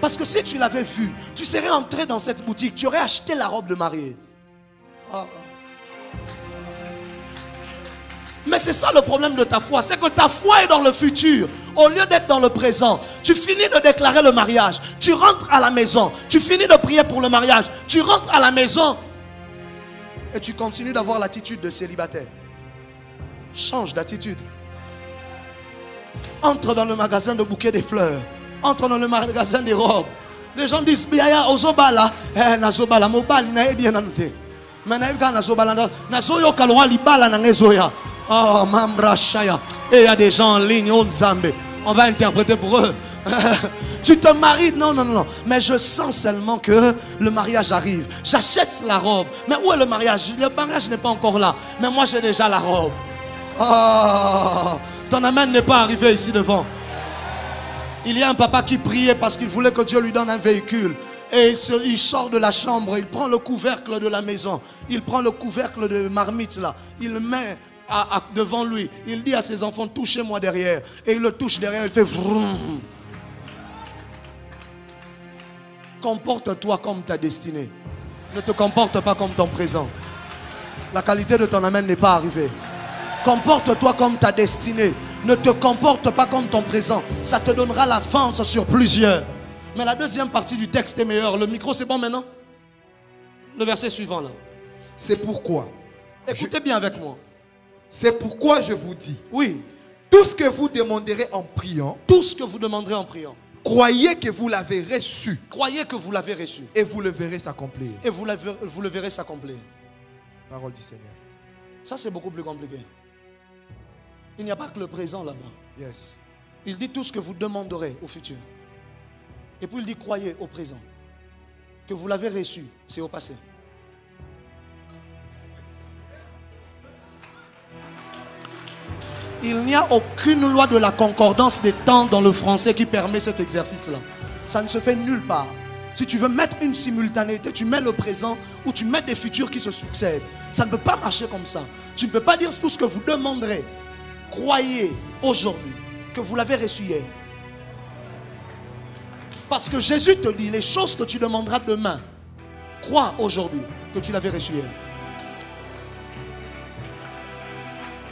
Parce que si tu l'avais vu, tu serais entré dans cette boutique, tu aurais acheté la robe de mariée. Ah. Mais c'est ça le problème de ta foi, c'est que ta foi est dans le futur au lieu d'être dans le présent. Tu finis de déclarer le mariage, tu rentres à la maison, tu finis de prier pour le mariage, tu rentres à la maison et tu continues d'avoir l'attitude de célibataire. Change d'attitude. Entre dans le magasin de bouquets de fleurs. Entre dans le magasin des robes. Les gens disent, Biaya, ozobala, eh, nazobala, mobali, na bien. Mais na ebika nazobala, nazoyo kalwa libala na. Oh, mamra shaya. Et il y a des gens en ligne, oh Nzambe. On va interpréter pour eux. tu te maries, non, non, non. Mais je sens seulement que le mariage arrive. J'achète la robe. Mais où est le mariage? Le mariage n'est pas encore là. Mais moi, j'ai déjà la robe. Oh, ton amen n'est pas arrivé ici devant. Il y a un papa qui priait parce qu'il voulait que Dieu lui donne un véhicule. Et il sort de la chambre, il prend le couvercle de la maison, il prend le couvercle de marmite là, il devant lui. Il dit à ses enfants, touchez-moi derrière. Et il le touche derrière, il fait vroom. Comporte-toi comme ta destinée. Ne te comporte pas comme ton présent. La qualité de ton amen n'est pas arrivée. Comporte-toi comme ta destinée. Ne te comporte pas comme ton présent. Ça te donnera l'avance sur plusieurs. Mais la deuxième partie du texte est meilleure. Le micro, c'est bon maintenant? Le verset suivant là. C'est pourquoi? Écoutez bien avec moi. C'est pourquoi je vous dis. Oui. Tout ce que vous demanderez en priant. Tout ce que vous demanderez en priant. Croyez que vous l'avez reçu. Croyez que vous l'avez reçu. Et vous le verrez s'accomplir. Et vous, vous le verrez s'accomplir. Parole du Seigneur. Ça, c'est beaucoup plus compliqué. Il n'y a pas que le présent là-bas. Yes. Il dit tout ce que vous demanderez au futur. Et puis il dit croyez au présent. Que vous l'avez reçu, c'est au passé. Il n'y a aucune loi de la concordance des temps dans le français qui permet cet exercice-là. Ça ne se fait nulle part. Si tu veux mettre une simultanéité, tu mets le présent ou tu mets des futurs qui se succèdent. Ça ne peut pas marcher comme ça. Tu ne peux pas dire tout ce que vous demanderez croyez aujourd'hui que vous l'avez reçu hier. Parce que Jésus te dit, les choses que tu demanderas demain, crois aujourd'hui que tu l'avais reçu hier.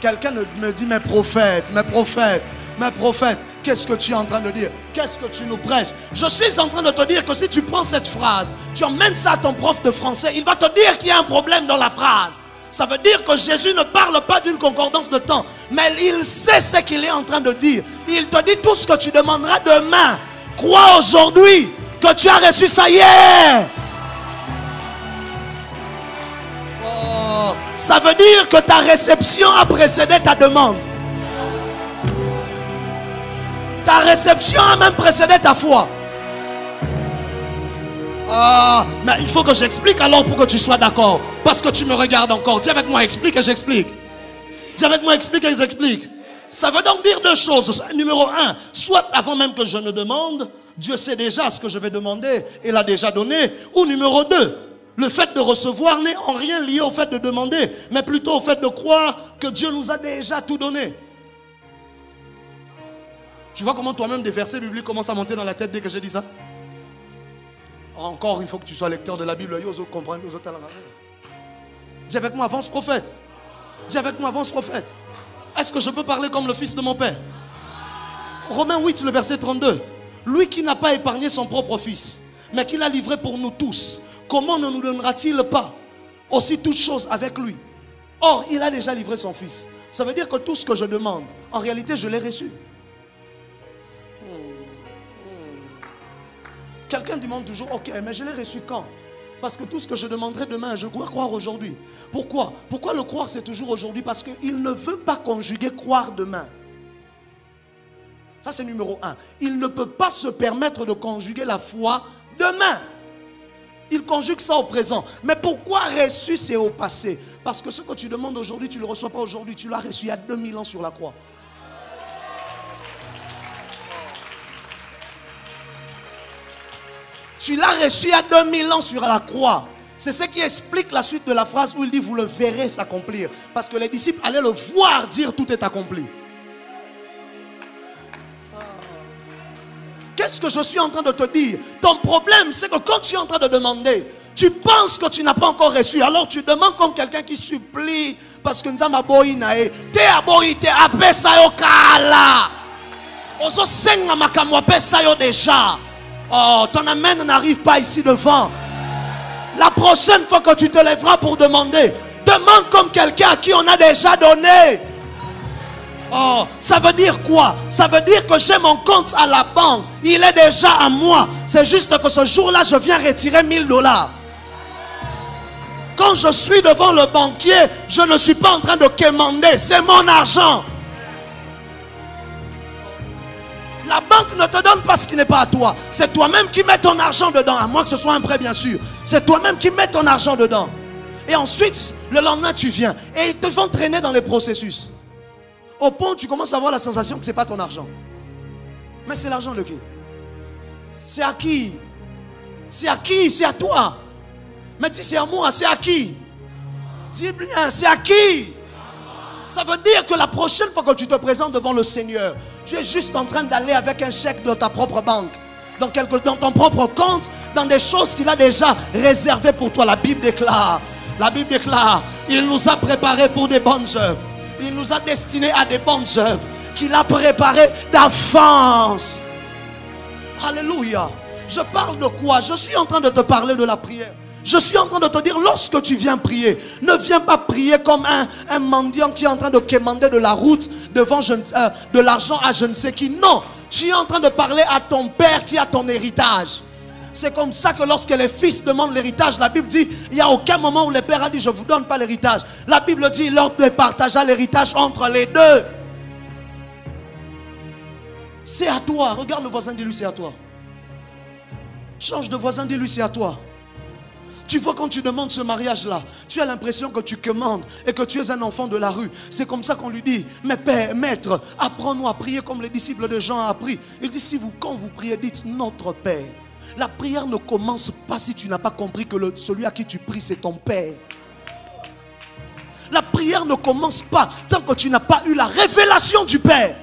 Quelqu'un me dit, mes prophètes, mes prophètes, mes prophètes, qu'est-ce que tu es en train de dire? Qu'est-ce que tu nous prêches? Je suis en train de te dire que si tu prends cette phrase, tu emmènes ça à ton prof de français, il va te dire qu'il y a un problème dans la phrase. Ça veut dire que Jésus ne parle pas d'une concordance de temps, mais il sait ce qu'il est en train de dire. Il te dit tout ce que tu demanderas demain. Crois aujourd'hui que tu as reçu ça hier. Ça veut dire que ta réception a précédé ta demande. Ta réception a même précédé ta foi. Ah, mais il faut que j'explique alors pour que tu sois d'accord. Parce que tu me regardes encore. Dis avec moi, explique et j'explique. Dis avec moi, explique et j'explique. Ça veut donc dire deux choses. Numéro un, soit avant même que je ne demande, Dieu sait déjà ce que je vais demander et l'a déjà donné. Ou numéro deux, le fait de recevoir n'est en rien lié au fait de demander, mais plutôt au fait de croire que Dieu nous a déjà tout donné. Tu vois comment toi-même des versets bibliques commencent à monter dans la tête dès que je dis ça? Encore, il faut que tu sois lecteur de la Bible. Dis avec moi, avance prophète. Dis avec moi, avance prophète. Est-ce que je peux parler comme le fils de mon père? Romains 8, le verset 32. Lui qui n'a pas épargné son propre fils, mais qui l'a livré pour nous tous, comment ne nous donnera-t-il pas aussi toutes choses avec lui Or, il a déjà livré son fils. Ça veut dire que tout ce que je demande, en réalité, je l'ai reçu. Quelqu'un demande toujours, ok, mais je l'ai reçu quand Parce que tout ce que je demanderai demain, je dois croire aujourd'hui. Pourquoi Pourquoi le croire, c'est toujours aujourd'hui Parce qu'il ne veut pas conjuguer croire demain. Ça, c'est numéro un. Il ne peut pas se permettre de conjuguer la foi demain. Il conjugue ça au présent. Mais pourquoi reçu, c'est au passé? Parce que ce que tu demandes aujourd'hui, tu ne le reçois pas aujourd'hui. Tu l'as reçu il y a 2000 ans sur la croix. Tu l'as reçu il y a 2000 ans sur la croix. C'est ce qui explique la suite de la phrase où il dit, vous le verrez s'accomplir. Parce que les disciples allaient le voir dire, tout est accompli. Qu'est-ce que je suis en train de te dire Ton problème, c'est que quand tu es en train de demander, tu penses que tu n'as pas encore reçu. Alors tu demandes comme quelqu'un qui supplie parce que nous avons nae. Te aboyi te apesa yo kala. Senga makamwa apesa yo déjà. Oh, ton amen n'arrive pas ici devant. La prochaine fois que tu te lèveras pour demander, demande comme quelqu'un à qui on a déjà donné. Oh, ça veut dire quoi? Ça veut dire que j'ai mon compte à la banque. Il est déjà à moi. C'est juste que ce jour-là, je viens retirer 1000 dollars. Quand je suis devant le banquier, je ne suis pas en train de quémander. C'est mon argent. La banque ne te donne pas ce qui n'est pas à toi. C'est toi-même qui mets ton argent dedans. À moins que ce soit un prêt, bien sûr. C'est toi-même qui mets ton argent dedans. Et ensuite, le lendemain, tu viens. Et ils te font traîner dans les processus. Au point où tu commences à avoir la sensation que ce n'est pas ton argent. Mais c'est l'argent de qui? C'est à qui? C'est à qui? C'est à toi. Mais dis c'est à moi, c'est à qui? Dis bien, c'est à qui? Ça veut dire que la prochaine fois que tu te présentes devant le Seigneur, tu es juste en train d'aller avec un chèque de ta propre banque. Dans, dans ton propre compte, dans des choses qu'il a déjà réservées pour toi. La Bible déclare, la Bible déclare, il nous a préparés pour des bonnes œuvres. Il nous a destinés à des bonnes œuvres qu'il a préparées d'avance. Alléluia. Je parle de quoi? Je suis en train de te parler de la prière. Je suis en train de te dire, lorsque tu viens prier, ne viens pas prier comme un, mendiant qui est en train de quémander de la route devant euh, de l'argent à je ne sais qui. Non, tu es en train de parler à ton père qui a ton héritage. C'est comme ça que lorsque les fils demandent l'héritage, la Bible dit, il n'y a aucun moment où le père a dit, je ne vous donne pas l'héritage. La Bible dit, l'ordre de partager l'héritage entre les deux. C'est à toi. Regarde le voisin, dis-lui, c'est à toi. Change de voisin, dis-lui, c'est à toi. Tu vois, quand tu demandes ce mariage-là, tu as l'impression que tu commandes et que tu es un enfant de la rue. C'est comme ça qu'on lui dit, mais père, maître, apprends-nous à prier comme les disciples de Jean ont appris. Il dit, si vous, quand vous priez, dites notre Père. La prière ne commence pas si tu n'as pas compris que celui à qui tu pries, c'est ton Père. La prière ne commence pas tant que tu n'as pas eu la révélation du Père.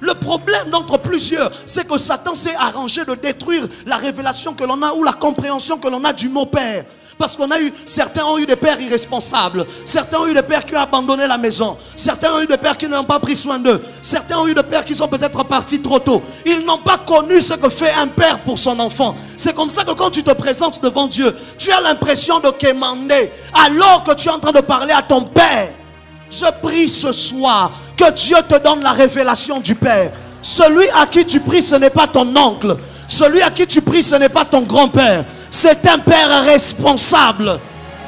Le problème d'entre plusieurs, c'est que Satan s'est arrangé de détruire la révélation que l'on a ou la compréhension que l'on a du mot Père. Parce qu'on a eu, certains ont eu des pères irresponsables. Certains ont eu des pères qui ont abandonné la maison. Certains ont eu des pères qui n'ont pas pris soin d'eux. Certains ont eu des pères qui sont peut-être partis trop tôt. Ils n'ont pas connu ce que fait un père pour son enfant. C'est comme ça que quand tu te présentes devant Dieu, tu as l'impression de quémander alors que tu es en train de parler à ton père. Je prie ce soir que Dieu te donne la révélation du Père. Celui à qui tu pries, ce n'est pas ton oncle. Celui à qui tu pries, ce n'est pas ton grand-père. C'est un père responsable.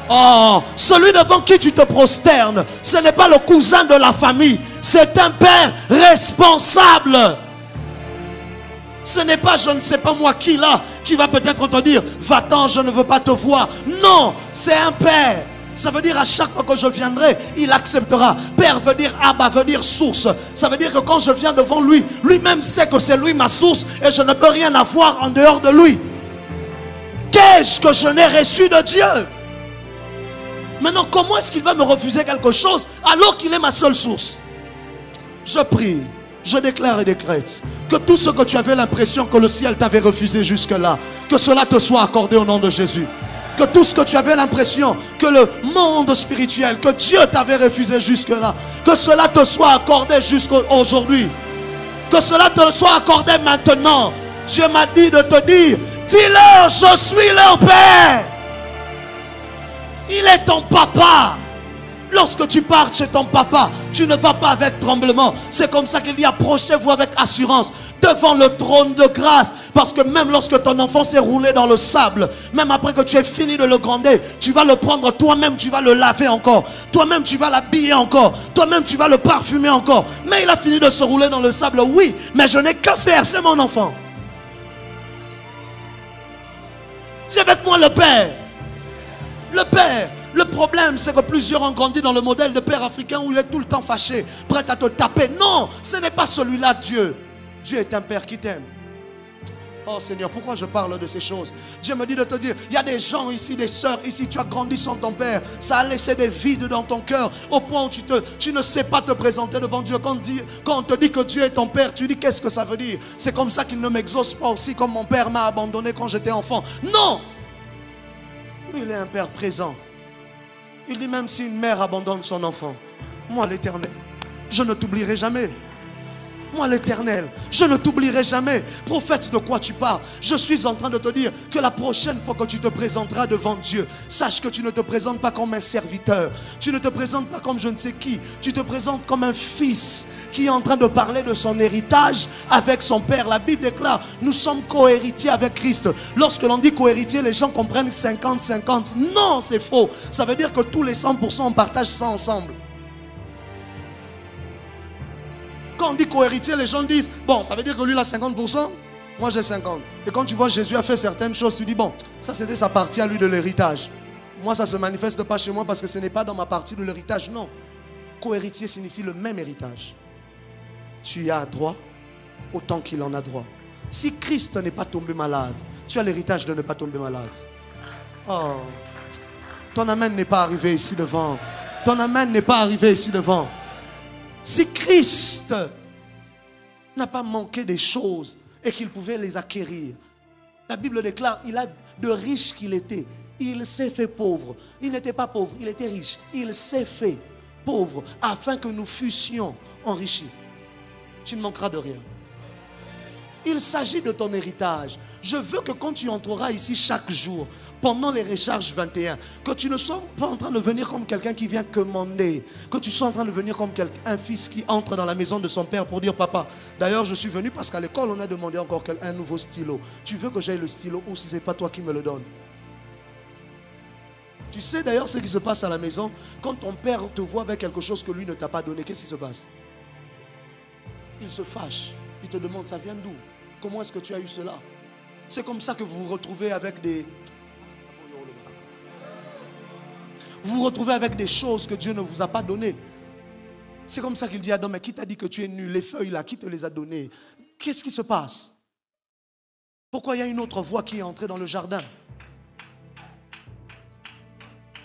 Oh, celui devant qui tu te prosternes, ce n'est pas le cousin de la famille. C'est un père responsable. Ce n'est pas je ne sais pas moi qui là qui va peut-être te dire va-t'en, je ne veux pas te voir. Non, c'est un père. Ça veut dire à chaque fois que je viendrai, il acceptera. Père veut dire Abba, veut dire source. Ça veut dire que quand je viens devant lui, lui-même sait que c'est lui ma source et je ne peux rien avoir en dehors de lui. Qu'est-ce que je n'ai reçu de Dieu? Maintenant, comment est-ce qu'il va me refuser quelque chose alors qu'il est ma seule source? Je prie, je déclare et décrète que tout ce que tu avais l'impression que le ciel t'avait refusé jusque-là, que cela te soit accordé au nom de Jésus que tout ce que tu avais l'impression que le monde spirituel, que Dieu t'avait refusé jusque-là, que cela te soit accordé jusqu'à aujourd'hui. Que cela te soit accordé maintenant. Dieu m'a dit de te dire, dis-leur, je suis leur Père. Il est ton papa. Lorsque tu pars chez ton papa, tu ne vas pas avec tremblement. C'est comme ça qu'il dit approchez-vous avec assurance devant le trône de grâce. Parce que même lorsque ton enfant s'est roulé dans le sable, même après que tu aies fini de le gronder, tu vas le prendre toi-même, tu vas le laver encore. Toi-même, tu vas l'habiller encore. Toi-même, tu vas le parfumer encore. Mais il a fini de se rouler dans le sable, oui. Mais je n'ai que faire, c'est mon enfant. Dis avec moi le Père. Le Père. Le problème, c'est que plusieurs ont grandi dans le modèle de père africain où il est tout le temps fâché, prêt à te taper. Non, ce n'est pas celui-là, Dieu. Dieu est un Père qui t'aime. Oh Seigneur, pourquoi je parle de ces choses? Dieu me dit de te dire, il y a des gens ici, des sœurs ici, tu as grandi sans ton Père. Ça a laissé des vides dans ton cœur au point où tu, ne sais pas te présenter devant Dieu. Quand, on te dit que Dieu est ton Père, tu dis qu'est-ce que ça veut dire? C'est comme ça qu'il ne m'exauce pas aussi comme mon Père m'a abandonné quand j'étais enfant. Non il est un Père présent. Il dit même si une mère abandonne son enfant, moi l'éternel, je ne t'oublierai jamais. Moi l'éternel, je ne t'oublierai jamais. Prophète de quoi tu parles? Je suis en train de te dire que la prochaine fois que tu te présenteras devant Dieu, sache que tu ne te présentes pas comme un serviteur. Tu ne te présentes pas comme je ne sais qui. Tu te présentes comme un fils qui est en train de parler de son héritage avec son père. La Bible déclare, nous sommes co-héritiers avec Christ. Lorsque l'on dit co-héritier, les gens comprennent 50-50. Non, c'est faux. Ça veut dire que tous les 100%, on partage ça ensemble. Quand on dit co-héritier, les gens disent, bon, ça veut dire que lui, il a 50%, moi j'ai 50%. Et quand tu vois Jésus a fait certaines choses, tu dis, bon, ça c'était sa partie à lui de l'héritage. Moi, ça ne se manifeste pas chez moi parce que ce n'est pas dans ma partie de l'héritage. Non. Co-héritier signifie le même héritage. Tu as droit autant qu'il en a droit. Si Christ n'est pas tombé malade, tu as l'héritage de ne pas tomber malade. Oh, ton amen n'est pas arrivé ici devant. Ton amen n'est pas arrivé ici devant. Si Christ n'a pas manqué des choses et qu'il pouvait les acquérir, la Bible déclare, il a de riches qu'il était. Il s'est fait pauvre. Il n'était pas pauvre, il était riche. Il s'est fait pauvre afin que nous fussions enrichis. Tu ne manqueras de rien. Il s'agit de ton héritage. Je veux que quand tu entreras ici chaque jour, pendant les recharges 21, que tu ne sois pas en train de venir comme quelqu'un qui vient commander, que tu sois en train de venir comme un fils qui entre dans la maison de son père pour dire Papa, d'ailleurs je suis venu parce qu'à l'école on a demandé encore un nouveau stylo. Tu veux que j'aille le stylo ou si ce n'est pas toi qui me le donne? Tu sais d'ailleurs ce qui se passe à la maison quand ton père te voit avec quelque chose que lui ne t'a pas donné, qu'est-ce qui se passe? Il se fâche, il te demande ça vient d'où? Comment est-ce que tu as eu cela? C'est comme ça que vous vous retrouvez avec des... Vous vous retrouvez avec des choses que Dieu ne vous a pas données. C'est comme ça qu'il dit à Adam, mais qui t'a dit que tu es nul Les feuilles là, qui te les a données? Qu'est-ce qui se passe? Pourquoi il y a une autre voix qui est entrée dans le jardin?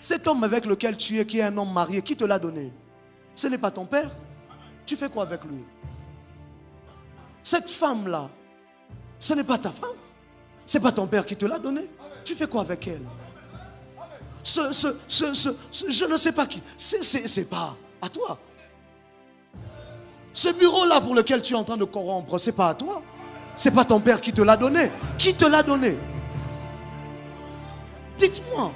Cet homme avec lequel tu es, qui est un homme marié, qui te l'a donné? Ce n'est pas ton père? Tu fais quoi avec lui? Cette femme-là, ce n'est pas ta femme. Ce n'est pas ton père qui te l'a donné. Tu fais quoi avec elle? Ce, ce, ce, Je ne sais pas qui. C'est pas à toi. Ce bureau-là pour lequel tu es en train de corrompre, ce n'est pas à toi. Ce n'est pas ton père qui te l'a donné. Qui te l'a donné? Dites-moi.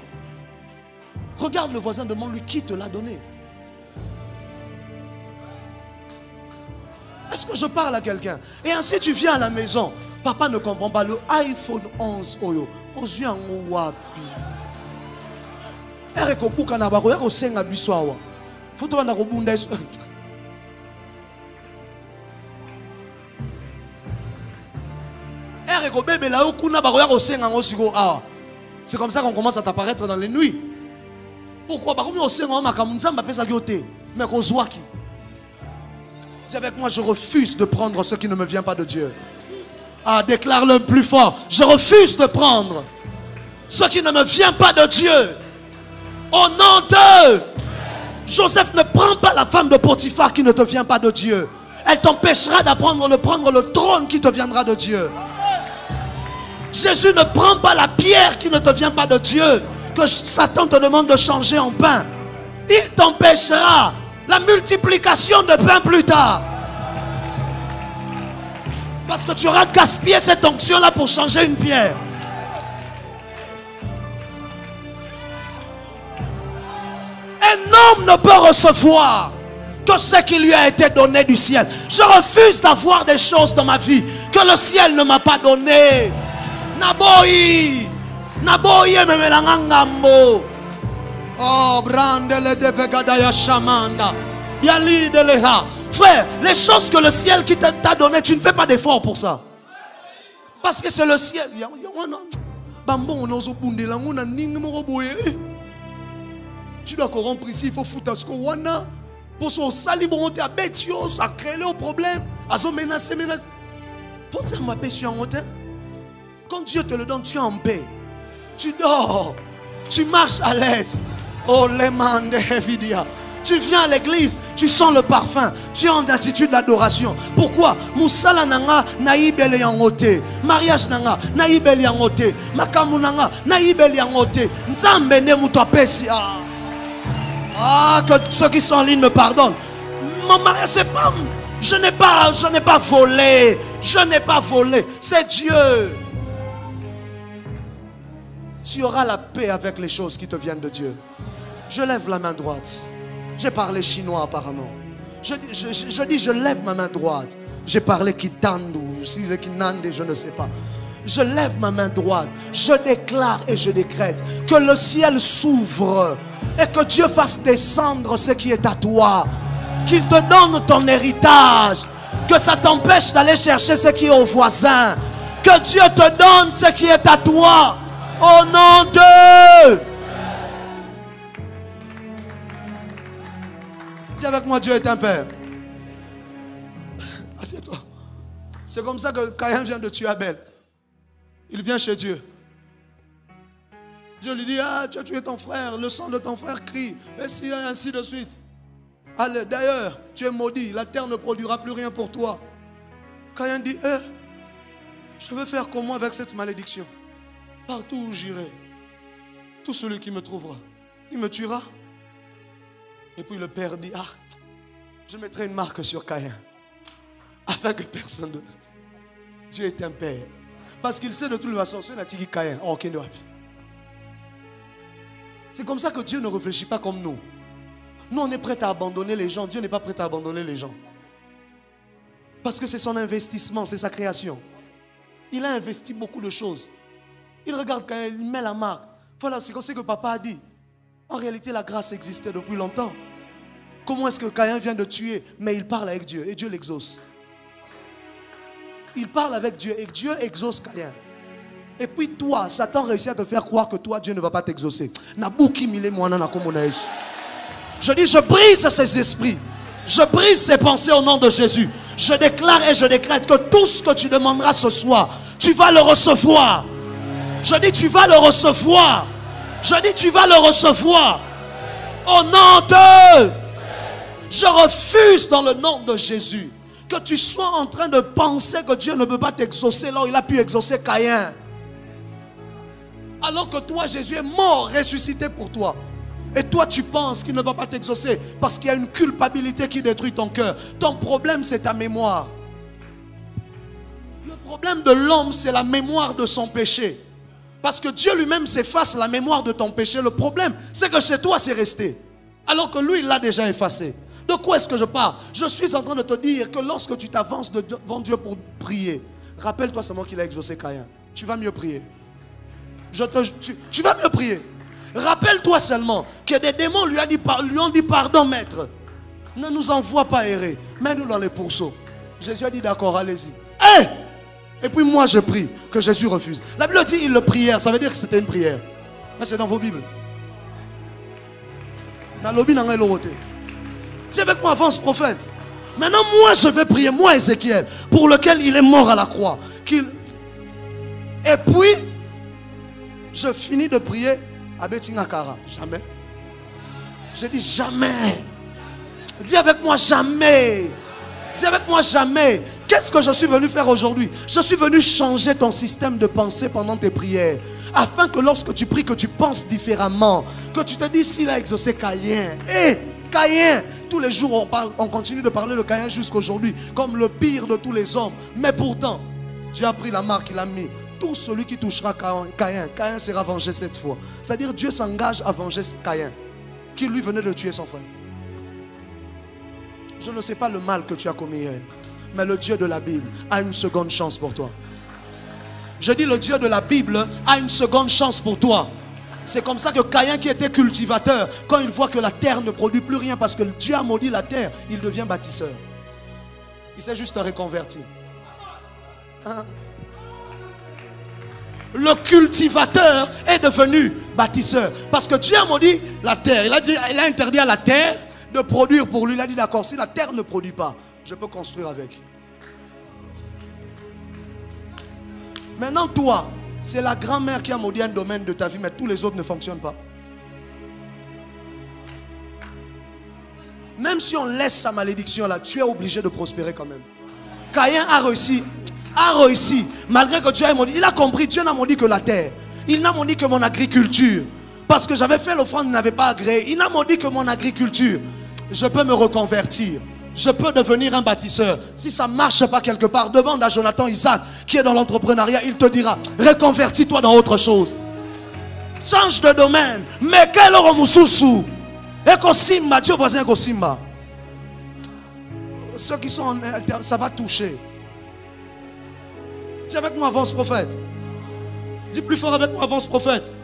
Regarde le voisin, demande-lui qui te l'a donné. Est-ce que je parle à quelqu'un? Et ainsi tu viens à la maison. Papa ne comprend pas le iPhone 11 oyo. Ozwi yango wapi? Ere kobuka na bako ya kosenga biso awa. Futo wana kobunda eso. Ere kobebela yo kuna bako ya kosenga ngo siko awa. C'est comme ça qu'on commence à t'apparaître dans les nuits. Pourquoi? Bakomi osenga ngo makambo nzamba pesa ki te. Mais kozwaki. Dis avec moi, je refuse de prendre ce qui ne me vient pas de Dieu. Ah, déclare-le plus fort. Je refuse de prendre ce qui ne me vient pas de Dieu. Au nom de Joseph ne prend pas la femme de Potiphar qui ne te vient pas de Dieu. Elle t'empêchera d'apprendre de prendre le trône qui te viendra de Dieu. Jésus ne prend pas la pierre qui ne te vient pas de Dieu, que Satan te demande de changer en pain. Il t'empêchera la multiplication de pain plus tard. Parce que tu auras gaspillé cette onction-là pour changer une pierre. Un homme ne peut recevoir que ce qui lui a été donné du ciel. Je refuse d'avoir des choses dans ma vie que le ciel ne m'a pas donné. Naboyi. Naboyi memelangangambo. Oh, brandele de shamanda. Yali de leha. Frère, les choses que le ciel qui t'a donné, tu ne fais pas d'effort pour ça. Parce que c'est le ciel. tu dois corrompre ici il faut futa siko wana. Mpo so osali bongo te abeti yo so acréele yo problème. Azomenase menase mpo nzambe apesi yo yango te quand dieu te le donne tu es en paix. Tu dors. Tu marches à l'aise. Oh les man de. Tu viens à l'église tu sens le parfum tu es en attitude d'adoration pourquoi? Mosala na nga nayibeli yango te mariage na nga nayibeli yango te makambo na nga nayibeli yango te nzambe nde moto apesi ah. Ah, que ceux qui sont en ligne me pardonnent. Mon mariage, c'est pas. Je n'ai pas, je n'ai pas volé. Je n'ai pas volé. C'est Dieu. Tu auras la paix avec les choses qui te viennent de Dieu. Je lève la main droite. J'ai parlé chinois apparemment. Je, dis, je lève ma main droite. J'ai parlé kitandu, kinande, je ne sais pas. Je lève ma main droite. Je déclare et je décrète que le ciel s'ouvre et que Dieu fasse descendre ce qui est à toi. Qu'il te donne ton héritage. Que ça t'empêche d'aller chercher ce qui est au voisin. Que Dieu te donne ce qui est à toi. Au nom de... Avec moi, Dieu est un père. Assieds-toi. C'est comme ça que Caïn vient de tuer Abel. Il vient chez Dieu. Dieu lui dit, ah, tu as tué ton frère, le sang de ton frère crie, et si, ainsi de suite. Allez, d'ailleurs, tu es maudit, la terre ne produira plus rien pour toi. Caïn dit, eh, je vais faire comment avec cette malédiction Partout où j'irai, tout celui qui me trouvera, il me tuera. Et puis le père dit, ah, je mettrai une marque sur Caïn, afin que personne ne... Dieu est un père. Parce qu'il sait de toute façon, ce n'est Caïn. Oh. C'est comme ça que Dieu ne réfléchit pas comme nous. Nous, on est prêt à abandonner les gens. Dieu n'est pas prêt à abandonner les gens. Parce que c'est son investissement, c'est sa création. Il a investi beaucoup de choses. Il regarde quand il met la marque. Voilà, c'est comme ça que papa a dit. En réalité, la grâce existait depuis longtemps. Comment est-ce que Caïn vient de tuer, mais il parle avec Dieu et Dieu l'exauce Il parle avec Dieu et Dieu exauce Caïn. Et puis toi, Satan réussit à te faire croire que toi, Dieu ne va pas t'exaucer. Je dis, je brise ces esprits. Je brise ces pensées au nom de Jésus. Je déclare et je décrète que tout ce que tu demanderas ce soir, tu vas le recevoir. Je dis, tu vas le recevoir. Je dis, tu vas le recevoir. Au nom de... Je refuse dans le nom de Jésus que tu sois en train de penser que Dieu ne peut pas t'exaucer là où il a pu exaucer Caïn. Alors que toi, Jésus est mort, ressuscité pour toi. Et toi, tu penses qu'il ne va pas t'exaucer parce qu'il y a une culpabilité qui détruit ton cœur. Ton problème, c'est ta mémoire. Le problème de l'homme, c'est la mémoire de son péché. Parce que Dieu lui-même s'efface la mémoire de ton péché. Le problème, c'est que chez toi, c'est resté. Alors que lui, il l'a déjà effacé. De quoi est-ce que je parle? Je suis en train de te dire que lorsque tu t'avances devant Dieu pour prier, rappelle-toi seulement qu'il a exaucé Caïn. Tu vas mieux prier. Je te, tu, vas mieux prier. Rappelle-toi seulement que des démons lui, lui ont dit pardon, maître. Ne nous envoie pas errer. Mets-nous dans les pourceaux. Jésus a dit d'accord, allez-y. Et puis moi je prie que Jésus refuse. La Bible dit il le prière, ça veut dire que c'était une prière. Mais c'est dans vos Bibles. Dans le Bible, dans C'est avec moi avance prophète. Maintenant moi je vais prier, moi Ézéchiel, pour lequel il est mort à la croix. Et puis, je finis de prier à Betingakara. Jamais. Je dis jamais. Dis avec moi jamais. Dis avec moi jamais. Qu'est-ce que je suis venu faire aujourd'hui? Je suis venu changer ton système de pensée pendant tes prières. Afin que lorsque tu pries, que tu penses différemment. Que tu te dis s'il a exaucé Caïn. Hé, Caïn. Tous les jours, on, parle, on continue de parler de Caïn jusqu'aujourd'hui. Comme le pire de tous les hommes. Mais pourtant, Dieu a pris la marque, il a mis. Tout celui qui touchera Caïn, Caïn, Caïn sera vengé cette fois. C'est-à-dire Dieu s'engage à venger Caïn. Qui lui venait de tuer son frère. Je ne sais pas le mal que tu as commis hier, mais le Dieu de la Bible a une seconde chance pour toi. Je dis le Dieu de la Bible a une seconde chance pour toi. C'est comme ça que Caïn qui était cultivateur, quand il voit que la terre ne produit plus rien parce que Dieu a maudit la terre, il devient bâtisseur. Il s'est juste reconverti. Hein? le cultivateur est devenu bâtisseur. Parce que Dieu m'a dit la terre. Il a, dit, il a interdit à la terre de produire pour lui. Il a dit d'accord, si la terre ne produit pas, je peux construire avec. Maintenant, toi, c'est la grand-mère qui a maudit un domaine de ta vie, mais tous les autres ne fonctionnent pas. Même si on laisse sa malédiction là, tu es obligé de prospérer quand même. Caïn a réussi, a réussi, malgré que Dieu a maudit. Il a compris, Dieu n'a maudit que la terre. Il n'a maudit que mon agriculture. Parce que j'avais fait l'offrande, il n'avait pas agréé. Il n'a maudit que mon agriculture. Je peux me reconvertir. Je peux devenir un bâtisseur. Si ça ne marche pas quelque part, demande à Jonathan Isaac, qui est dans l'entrepreneuriat, il te dira, reconvertis-toi dans autre chose. Change de domaine. Mais quel mususu Ekosimba, Dieu voisin Ekosimba. Ceux qui sont en interne, ça va toucher. Dis avec moi, avance prophète. Dis plus fort avec moi, avance prophète.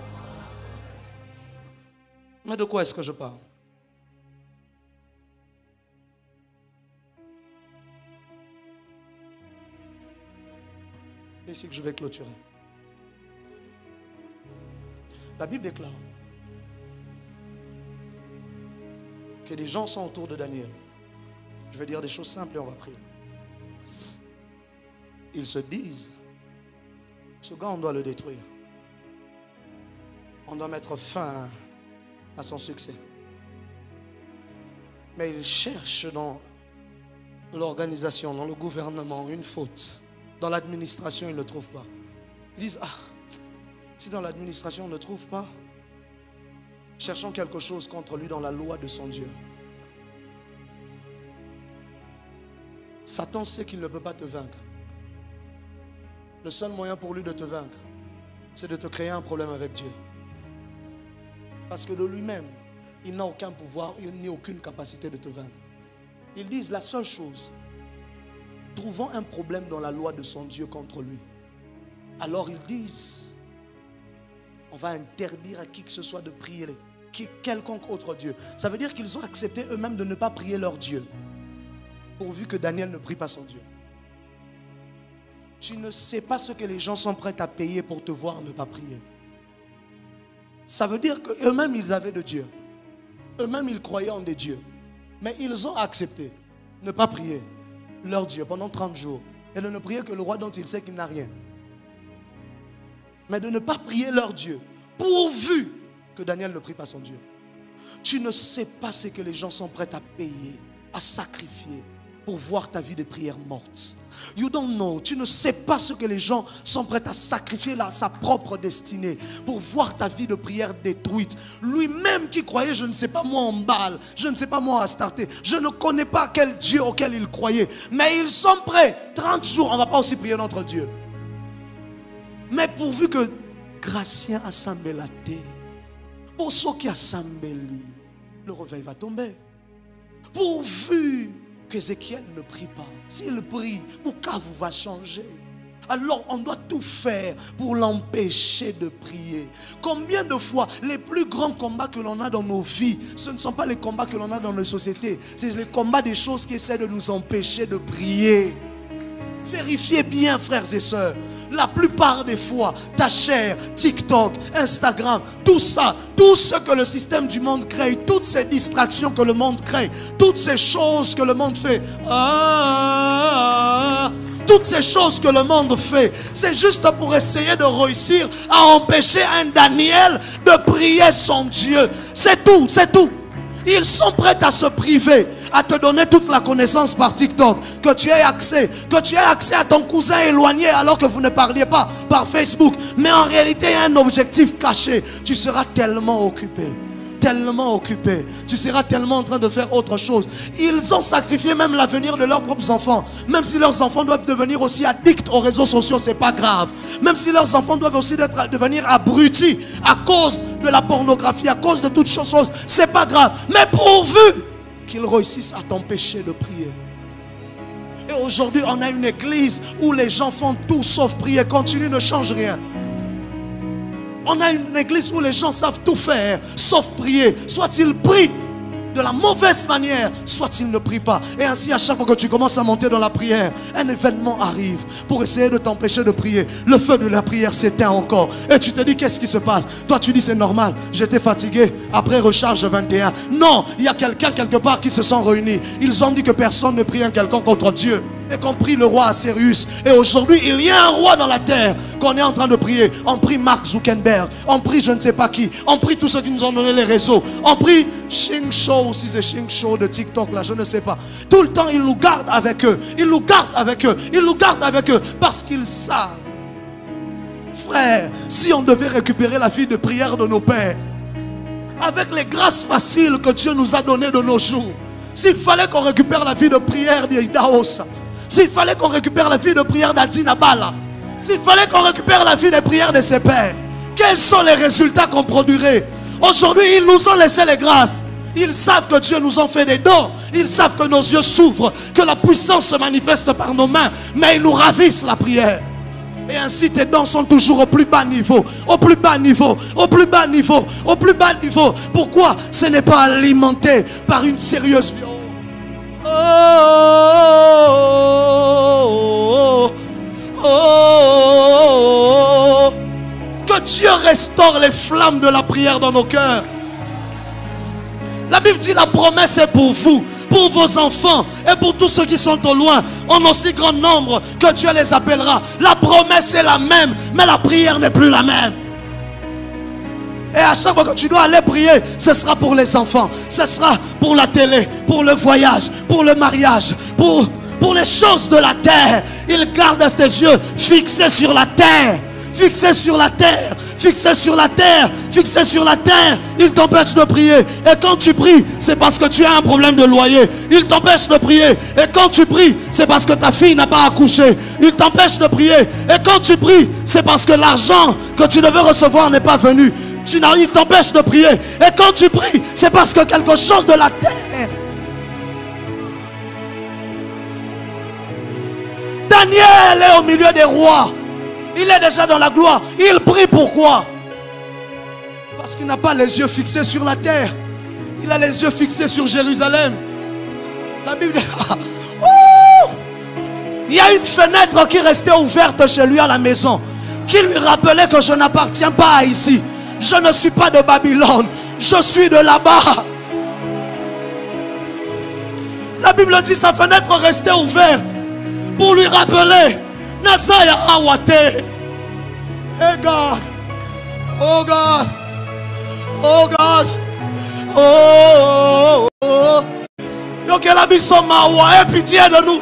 Mais de quoi est-ce que je parle? Ici que je vais clôturer. La Bible déclare que les gens sont autour de Daniel. Je vais dire des choses simples et on va prier. Ils se disent, ce gars, on doit le détruire. On doit mettre fin à son succès. Mais ils cherchent dans l'organisation, dans le gouvernement, une faute. Dans l'administration, ils ne trouvent pas. Ils disent, ah, si dans l'administration on ne trouve pas, cherchons quelque chose contre lui dans la loi de son Dieu. Satan sait qu'il ne peut pas te vaincre. Le seul moyen pour lui de te vaincre, c'est de te créer un problème avec Dieu. Parce que de lui-même, il n'a aucun pouvoir, il n'a aucune capacité de te vaincre. Ils disent la seule chose, trouvons un problème dans la loi de son Dieu contre lui. Alors ils disent, on va interdire à qui que ce soit de prier quelconque autre Dieu. Ça veut dire qu'ils ont accepté eux-mêmes de ne pas prier leur Dieu. Pourvu que Daniel ne prie pas son Dieu. Tu ne sais pas ce que les gens sont prêts à payer pour te voir ne pas prier. Ça veut dire qu'eux-mêmes, ils avaient de Dieu. Eux-mêmes, ils croyaient en des dieux. Mais ils ont accepté ne pas prier leur Dieu pendant 30 jours. Et de ne prier que le roi dont il sait qu'il n'a rien. Mais de ne pas prier leur Dieu. Pourvu que Daniel ne prie pas son Dieu. Tu ne sais pas ce que les gens sont prêts à payer, à sacrifier pour voir ta vie de prière morte. You don't know. Tu ne sais pas ce que les gens sont prêts à sacrifier là, sa propre destinée pour voir ta vie de prière détruite. Lui-même qui croyait, je ne sais pas moi en balle, je ne sais pas moi à starter, je ne connais pas quel Dieu auquel il croyait, mais ils sont prêts. 30 jours, on ne va pas aussi prier notre Dieu. Mais pourvu que Gracien assemble la terre, pour ceux qui assemblent, le réveil va tomber. Pourvu qu'Ézéchiel ne prie pas. S'il prie, vous va changer. Alors on doit tout faire pour l'empêcher de prier. Combien de fois les plus grands combats que l'on a dans nos vies, ce ne sont pas les combats que l'on a dans nos sociétés, c'est les combats des choses qui essaient de nous empêcher de prier. Vérifiez bien, frères et sœurs. La plupart des fois, ta chair, TikTok, Instagram, tout ça, tout ce que le système du monde crée, toutes ces distractions que le monde crée, toutes ces choses que le monde fait, ah, toutes ces choses que le monde fait, c'est juste pour essayer de réussir à empêcher un Daniel de prier son Dieu. C'est tout, c'est tout. Ils sont prêts à se priver à te donner toute la connaissance par TikTok, que tu aies accès, que tu aies accès à ton cousin éloigné alors que vous ne parliez pas par Facebook. Mais en réalité, il y a un objectif caché. Tu seras tellement occupé tellement occupé. Tu seras tellement en train de faire autre chose. Ils ont sacrifié même l'avenir de leurs propres enfants. Même si leurs enfants doivent devenir aussi addicts aux réseaux sociaux, c'est pas grave. Même si leurs enfants doivent aussi devenir abrutis à cause de la pornographie, à cause de toutes choses, c'est pas grave. Mais pourvu qu'ils réussissent à t'empêcher de prier. Et aujourd'hui, on a une église où les gens font tout sauf prier. Continue, ne change rien. On a une église où les gens savent tout faire, sauf prier. Soit ils prient, de la mauvaise manière, soit il ne prie pas. Et ainsi, à chaque fois que tu commences à monter dans la prière, un événement arrive pour essayer de t'empêcher de prier. Le feu de la prière s'éteint encore. Et tu te dis, qu'est-ce qui se passe? Toi, tu dis, c'est normal, j'étais fatigué. Après recharge 21. Non, il y a quelqu'un quelque part qui se sont réunis. Ils ont dit que personne ne prie un quelqu'un contre Dieu et compris le roi Assyrus. Et aujourd'hui, il y a un roi dans la terre qu'on est en train de prier. On prie Mark Zuckerberg, on prie je ne sais pas qui, on prie tous ceux qui nous ont donné les réseaux, on prie Xing Show, si c'est Xing Show de TikTok là, je ne sais pas. Tout le temps, ils nous gardent avec eux, ils nous gardent avec eux, ils nous gardent avec eux parce qu'ils savent. Frère, si on devait récupérer la vie de prière de nos pères, avec les grâces faciles que Dieu nous a données de nos jours, s'il fallait qu'on récupère la vie de prière d'Idaosa, s'il fallait qu'on récupère la vie de prière d'Adina Bala, s'il fallait qu'on récupère la vie de prière de ses pères, quels sont les résultats qu'on produirait? Aujourd'hui, ils nous ont laissé les grâces. Ils savent que Dieu nous a fait des dons. Ils savent que nos yeux s'ouvrent, que la puissance se manifeste par nos mains. Mais ils nous ravissent la prière. Et ainsi tes dons sont toujours au plus bas niveau, au plus bas niveau, au plus bas niveau, au plus bas niveau. Pourquoi? Ce n'est pas alimenté par une sérieuse violence Oh, oh, oh, que Dieu restaure les flammes de la prière dans nos cœurs. La Bible dit la promesse est pour vous, pour vos enfants et pour tous ceux qui sont au loin, en aussi grand nombre que Dieu les appellera. La promesse est la même, mais la prière n'est plus la même. Et à chaque fois que tu dois aller prier, ce sera pour les enfants, ce sera pour la télé, pour le voyage, pour le mariage, pour, pour les choses de la terre. Il garde ses yeux fixés sur la terre. Fixés sur la terre, fixés sur la terre, fixés sur la terre. Il t'empêche de prier. Et quand tu pries, c'est parce que tu as un problème de loyer. Il t'empêche de prier. Et quand tu pries, c'est parce que ta fille n'a pas accouché. Il t'empêche de prier. Et quand tu pries, c'est parce que l'argent que tu devais recevoir n'est pas venu. Tu il t'empêche de prier. Et quand tu pries, c'est parce que quelque chose de la terre. Daniel est au milieu des rois. Il est déjà dans la gloire. Il prie pourquoi? Parce qu'il n'a pas les yeux fixés sur la terre. Il a les yeux fixés sur Jérusalem. La Bible il y a une fenêtre qui restait ouverte chez lui à la maison, qui lui rappelait que je n'appartiens pas à ici. Je ne suis pas de Babylone, je suis de là-bas. La Bible dit sa fenêtre restait ouverte pour lui rappeler Nasaya Awate. Hey God. Oh God. Oh God. Oh. oh, oh. Yo que la biso mawa. Aie pitié de nous.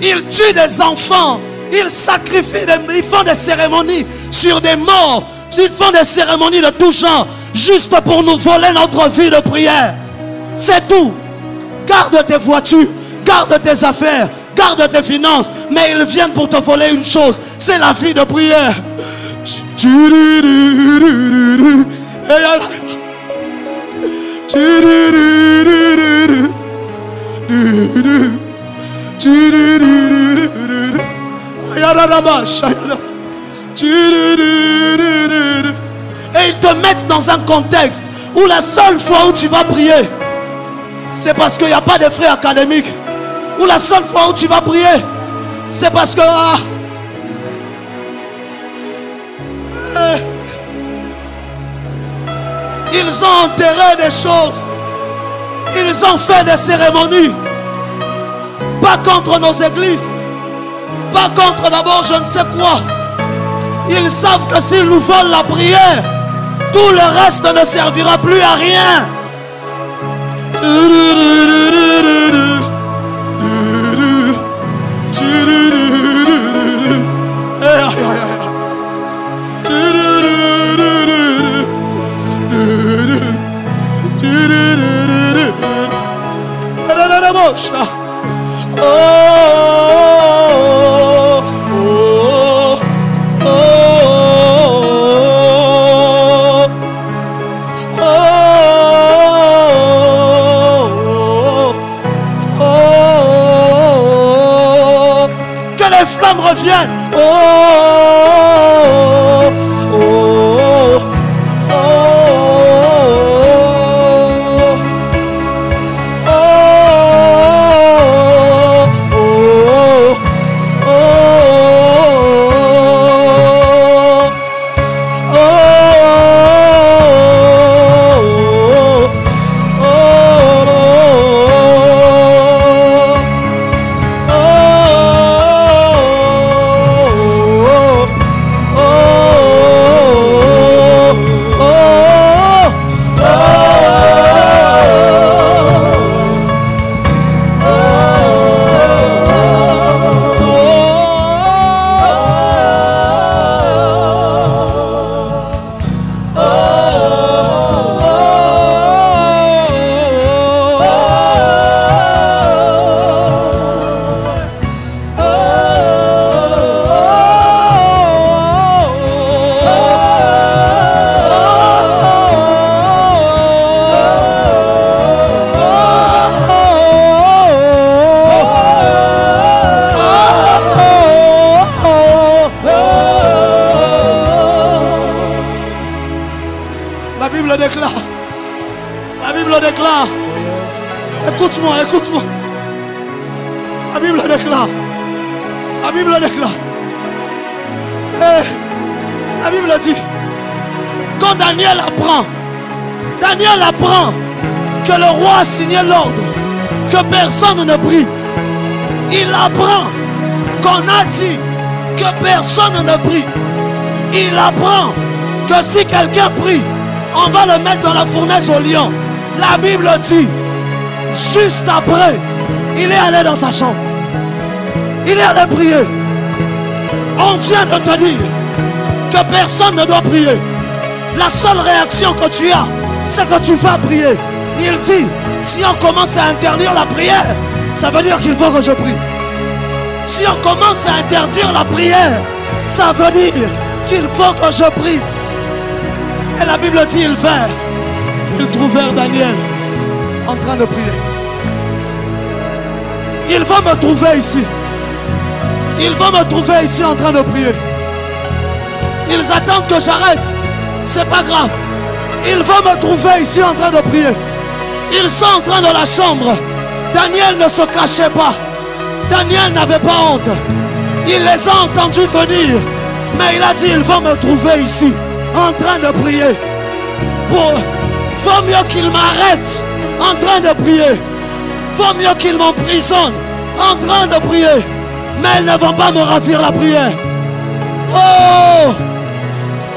Ils tuent des enfants. Ils sacrifient, des, ils font des cérémonies sur des morts. Ils font des cérémonies de tout genre. Juste pour nous voler notre vie de prière. C'est tout. Garde tes voitures garde tes affaires, garde tes finances, mais ils viennent pour te voler une chose, c'est la vie de prière. Et ils te mettent dans un contexte où la seule fois où tu vas prier, c'est parce qu'il n'y a pas de frais académiques. Ou la seule fois où tu vas prier, c'est parce que... Ah, eh, ils ont enterré des choses. Ils ont fait des cérémonies. Pas contre nos églises. Pas contre d'abord je ne sais quoi. Ils savent que s'ils nous volent la prière, tout le reste ne servira plus à rien. Flammes personne ne prie. Il apprend qu'on a dit que personne ne prie. Il apprend que si quelqu'un prie, on va le mettre dans la fournaise au lion. La Bible dit, juste après, il est allé dans sa chambre. Il est allé prier. On vient de te dire que personne ne doit prier. La seule réaction que tu as, c'est que tu vas prier. Il dit, si on commence à interdire la prière, ça veut dire qu'il faut que je prie. Si on commence à interdire la prière, ça veut dire qu'il faut que je prie. Et la Bible dit, ils vinrent. Ils trouvèrent Daniel en train de prier. Il va me trouver ici. Il va me trouver ici en train de prier. Ils attendent que j'arrête. C'est pas grave. Il va me trouver ici en train de prier. Ils sont en train de la chambre. Daniel ne se cachait pas. Daniel n'avait pas honte. Il les a entendus venir. Mais il a dit, il va me trouver ici en train de prier. Pour, faut mieux qu'il m'arrête en train de prier. Faut mieux qu'il m'emprisonne en train de prier. Mais elles ne vont pas me ravir la prière. Oh!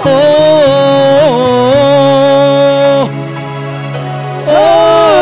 Oh! Oh!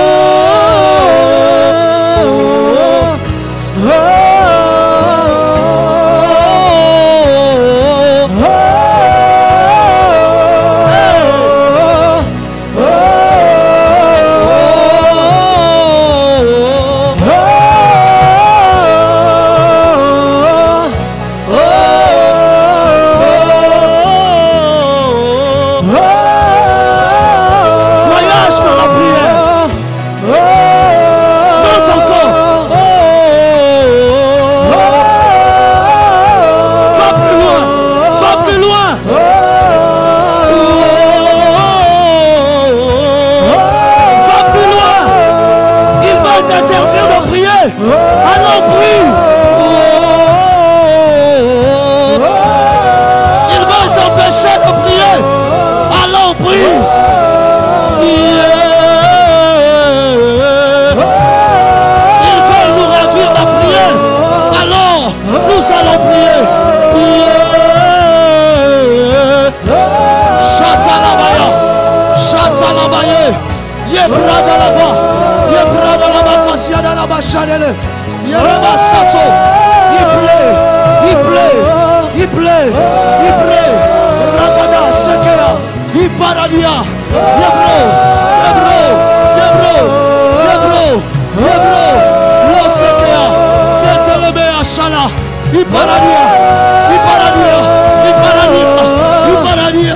Yebradalava, Yebradalava Kasiadalava Shadele, Yereba Sato, He play, He play, He play, He play, Ragada Sekea, He Paradia, Yebro, Yebro, Yebro, Yebro, Yebro, Lo Sekea, Setelemea Shala, He Paradia, He Paradia, He Paradia, He Paradia,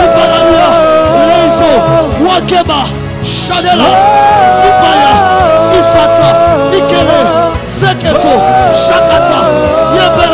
He Paradia, Lezo, Wakeba, Shadela. Zipaya. Ifata. Ikele. Seketo. Shakata. Yeberadia.